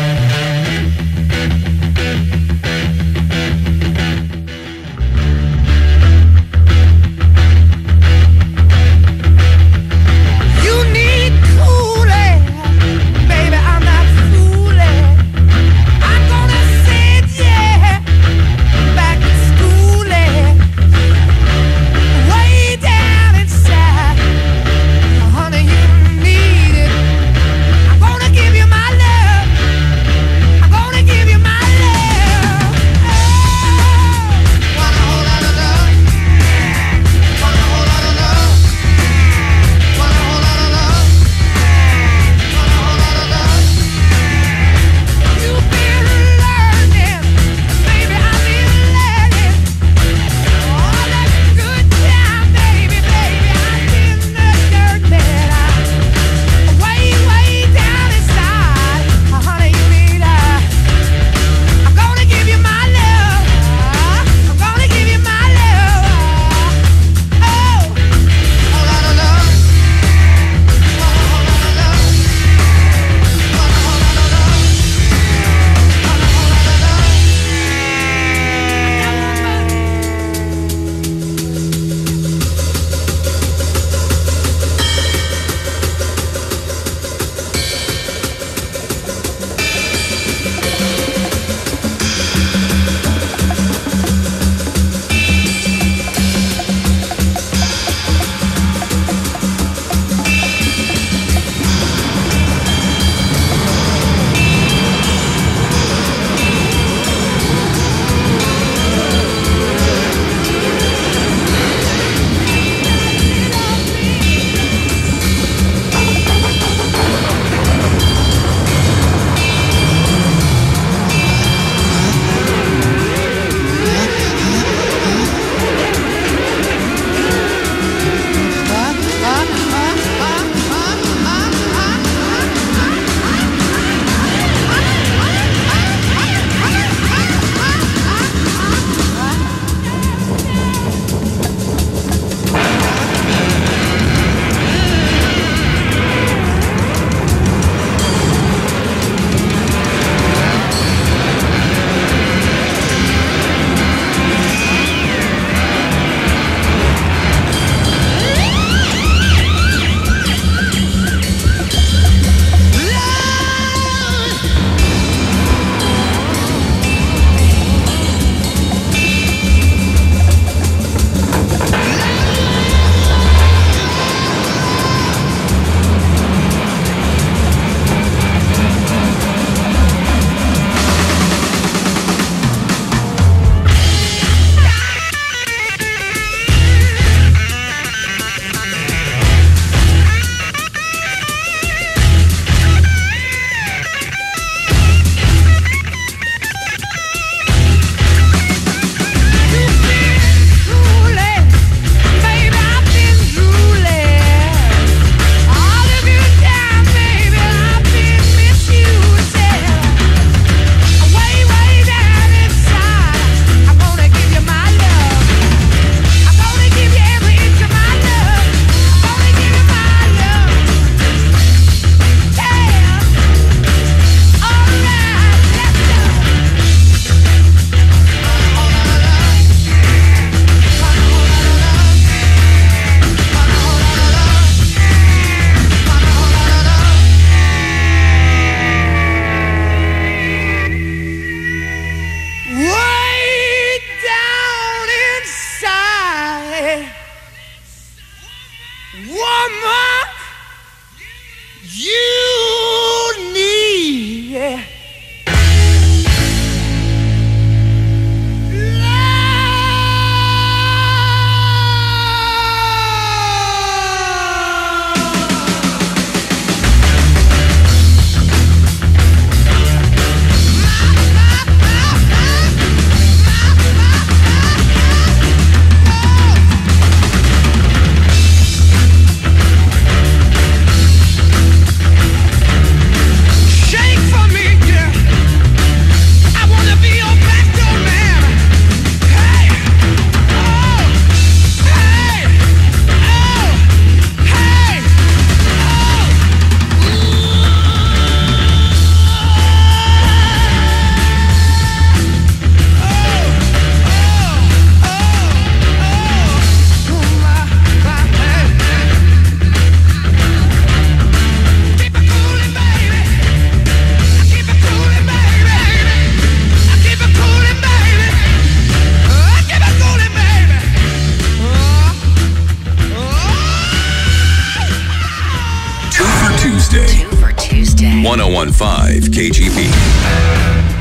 Two for Tuesday. Two for Tuesday. 1015 KGB.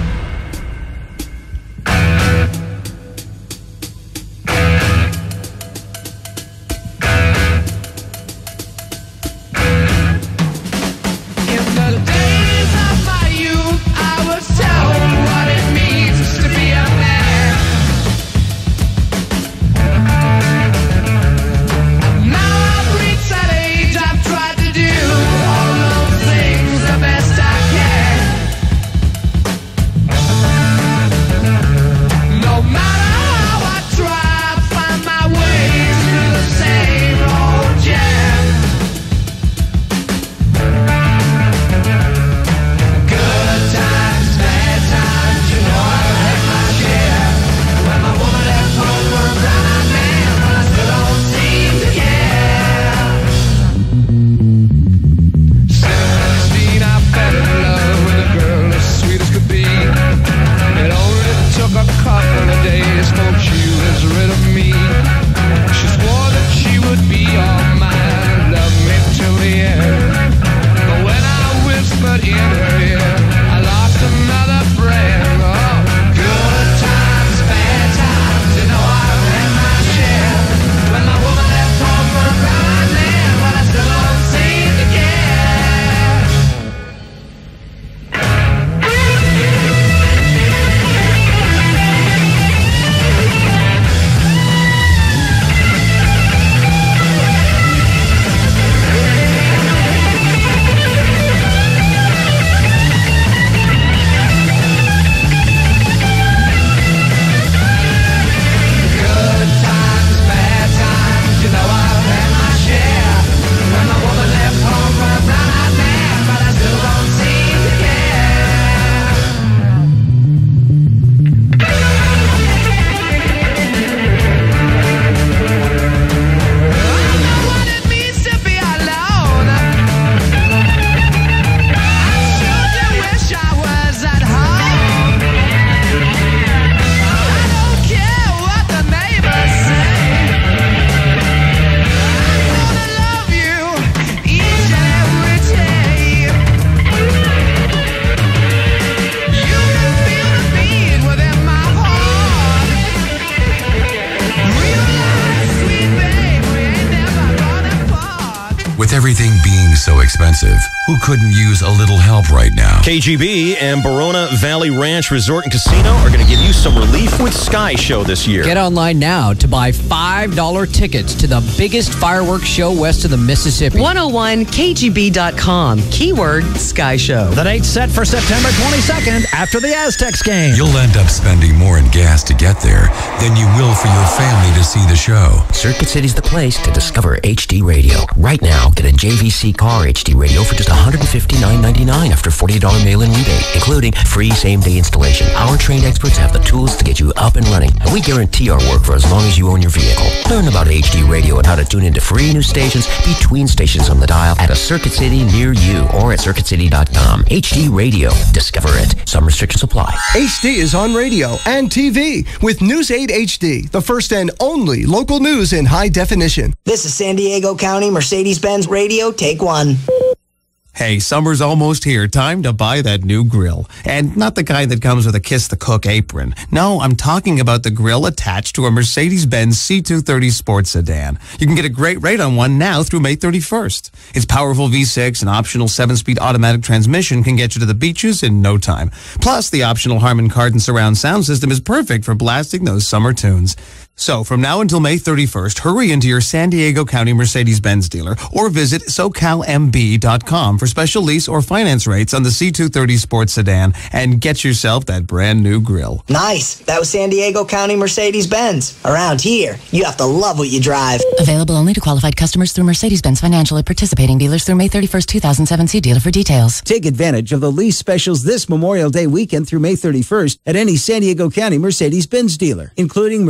Everything being so expensive, who couldn't use a little help right now? KGB and Barona Valley Ranch Resort and Casino are going to give you some relief with Sky Show this year. Get online now to buy $5 tickets to the biggest fireworks show west of the Mississippi. 101kgb.com. Keyword Sky Show. The date's set for September 22nd after the Aztecs game. You'll end up spending more in gas to get there than you will for your family to see the show. Circuit City's the place to discover HD radio. Right now, get a JVC car HD radio for just $159.99 after $40 mail-in rebate, including free same-day installation. Our trained experts have the tools to get you up and running, and we guarantee our work for as long as you own your vehicle. Learn about HD radio and how to tune into free new stations between stations on the dial at a Circuit City near you or at circuitcity.com. HD radio. Discover it. Some restrictions apply. HD is on radio and TV with News 8 HD, the first and only local news in high definition. This is San Diego County Mercedes Benz Radio. Take one. Hey, summer's almost here. Time to buy that new grill. And not the kind that comes with a kiss the cook apron. No, I'm talking about the grill attached to a Mercedes-Benz C230 sports sedan. You can get a great rate on one now through May 31st. Its powerful V6 and optional 7-speed automatic transmission can get you to the beaches in no time. Plus, the optional Harman Kardon surround sound system is perfect for blasting those summer tunes. So, from now until May 31st, hurry into your San Diego County Mercedes-Benz dealer or visit socalmb.com for special lease or finance rates on the C230 sports sedan and get yourself that brand new grill. Nice. That was San Diego County Mercedes Benz. Around here, you have to love what you drive. Available only to qualified customers through Mercedes-Benz Financial at participating dealers through May 31st, 2007. See dealer for details. Take advantage of the lease specials this Memorial Day weekend through May 31st at any San Diego County Mercedes-Benz dealer, including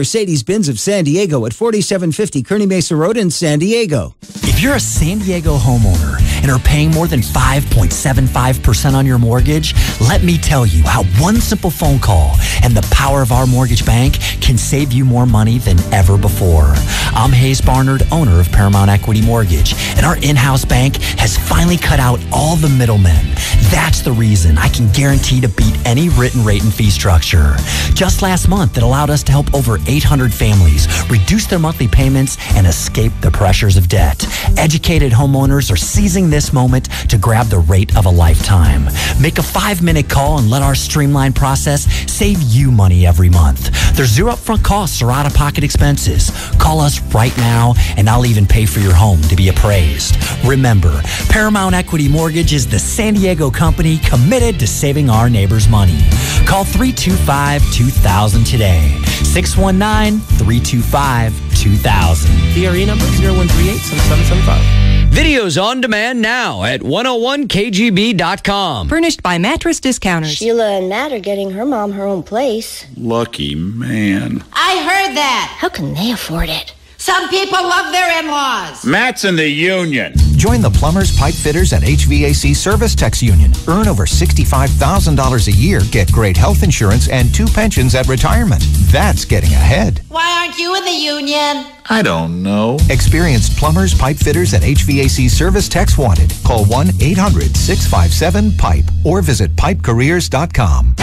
Mercedes-Benz of San Diego at 4750 Kearny Mesa Road in San Diego. If you're a San Diego homeowner and are paying more than 5.75% on your mortgage? Let me tell you how one simple phone call and the power of our mortgage bank can save you more money than ever before. I'm Hayes Barnard, owner of Paramount Equity Mortgage, and our in-house bank has finally cut out all the middlemen. That's the reason I can guarantee to beat any written rate and fee structure. Just last month, it allowed us to help over 800 families reduce their monthly payments and escape the pressures of debt. Educated homeowners are seizing this moment to grab the rate of a lifetime. Make a five minute call and let our streamlined process save you money every month. There's zero upfront costs or out of pocket expenses. Call us right now and I'll even pay for your home to be appraised. Remember, Paramount Equity Mortgage is the San Diego company committed to saving our neighbors money. Call 325 2000 today. 619 325 2000. DRE number 0138 7775. Videos on demand now at 101kgb.com. Furnished by Mattress Discounters. Sheila and Matt are getting her mom her own place. Lucky man. I heard that. How can they afford it? Some people love their in-laws. Matt's in the union. Join the plumbers, pipe fitters, and HVAC service techs union. Earn over $65,000 a year, get great health insurance, and two pensions at retirement. That's getting ahead. Why aren't you in the union? I don't know. Experienced plumbers, pipe fitters, and HVAC service techs wanted. Call 1 800 657 PIPE or visit pipecareers.com.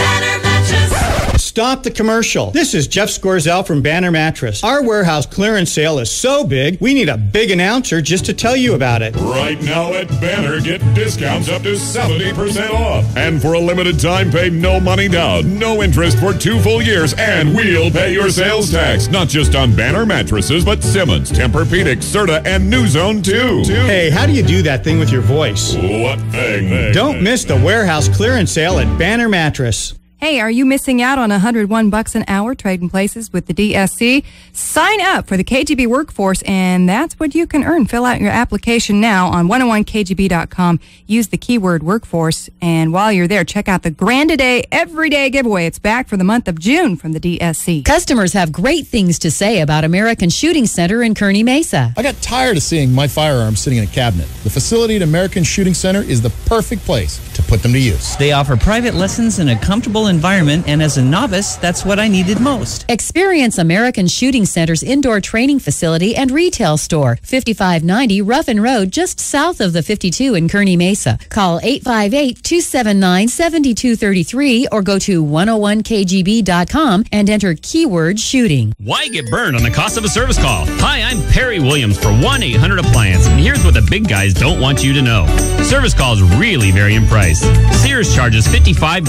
Stop the commercial. This is Jeff Scorzel from Banner Mattress. Our warehouse clearance sale is so big, we need a big announcer just to tell you about it. Right now at Banner, get discounts up to 70% off. And for a limited time, pay no money down, no interest for two full years, and we'll pay your sales tax. Not just on Banner mattresses, but Simmons, Tempur-Pedic, Serta, and New Zone too. Hey, how do you do that thing with your voice? What thing? Don't miss the warehouse clearance sale at Banner Mattress. Hey, are you missing out on 101 bucks an hour trading places with the DSC? Sign up for the KGB workforce and that's what you can earn. Fill out your application now on 101kgb.com. Use the keyword workforce and while you're there, check out the Grand a Day Everyday giveaway. It's back for the month of June from the DSC. Customers have great things to say about American Shooting Center in Kearny Mesa. I got tired of seeing my firearms sitting in a cabinet. The facility at American Shooting Center is the perfect place to put them to use. They offer private lessons in a comfortable environment, and as a novice, that's what I needed most. Experience American Shooting Center's indoor training facility and retail store, 5590 Ruffin Road, just south of the 52 in Kearny Mesa. Call 858 279 7233 or go to 101kgb.com and enter keyword shooting. Why get burned on the cost of a service call? Hi, I'm Perry Williams for 1 800 Appliance, and here's what the big guys don't want you to know. Service calls really vary in price. Sears charges $55,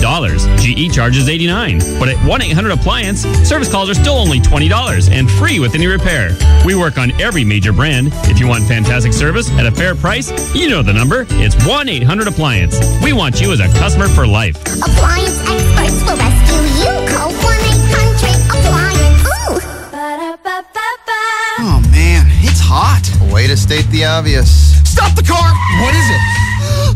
GE charges 89, but at 1 800 Appliance, service calls are still only $20 and free with any repair. We work on every major brand. If you want fantastic service at a fair price, you know the number. It's 1 800 Appliance. We want you as a customer for life. Appliance experts will rescue you. Call 1 800 Appliance. Ooh. Oh man, it's hot. A way to state the obvious. Stop the car! What is it?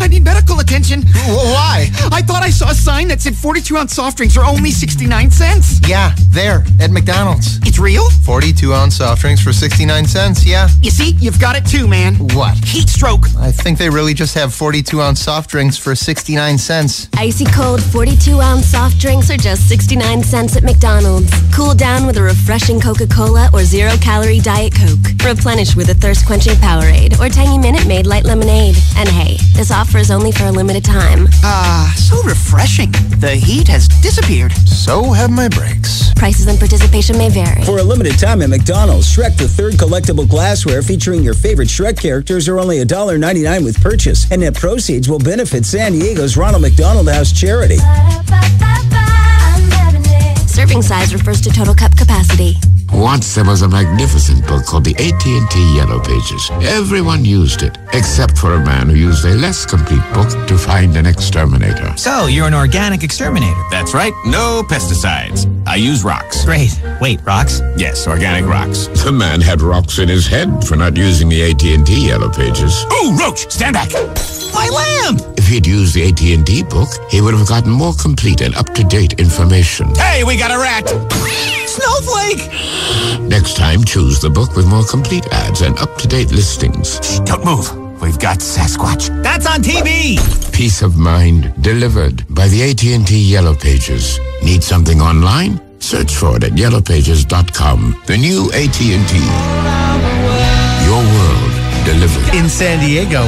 I need medical attention. Why? I thought I saw a sign that said 42 ounce soft drinks are only 69 cents. Yeah, there, at McDonald's. It's real? 42 ounce soft drinks for 69 cents, yeah. You see, you've got it too, man. What? Heat stroke. I think they really just have 42 ounce soft drinks for 69 cents. Icy cold 42 ounce soft drinks are just 69 cents at McDonald's. Cool down with a refreshing Coca Cola or zero calorie Diet Coke. Replenish with a thirst quenching Powerade or tangy Minute Maid Light Lemonade. And hey, this offer is only for a limited time. Ah, so refreshing. The heat has disappeared. So have my brakes. Prices and participation may vary. For a limited time at McDonald's, Shrek the Third collectible glassware featuring your favorite Shrek characters are only $1.99 with purchase, and net proceeds will benefit San Diego's Ronald McDonald House charity. Serving size refers to total cup capacity. Once there was a magnificent book called the AT&T Yellow Pages. Everyone used it, except for a man who used a less complete book to find an exterminator. So, you're an organic exterminator. That's right. No pesticides. I use rocks. Great. Wait, rocks? Yes, organic rocks. The man had rocks in his head for not using the AT&T Yellow Pages. Ooh, Roach, stand back. My lamp! If he'd used the AT&T book, he would have gotten more complete and up-to-date information. Hey, we got a rat. Snowflake! Next time, choose the book with more complete ads and up-to-date listings. Don't move. we've got Sasquatch. That's on TV. Peace of mind delivered by the AT&T Yellow Pages. Need something online? Search for it at yellowpages.com. The new AT&T. Your world delivered. In San Diego,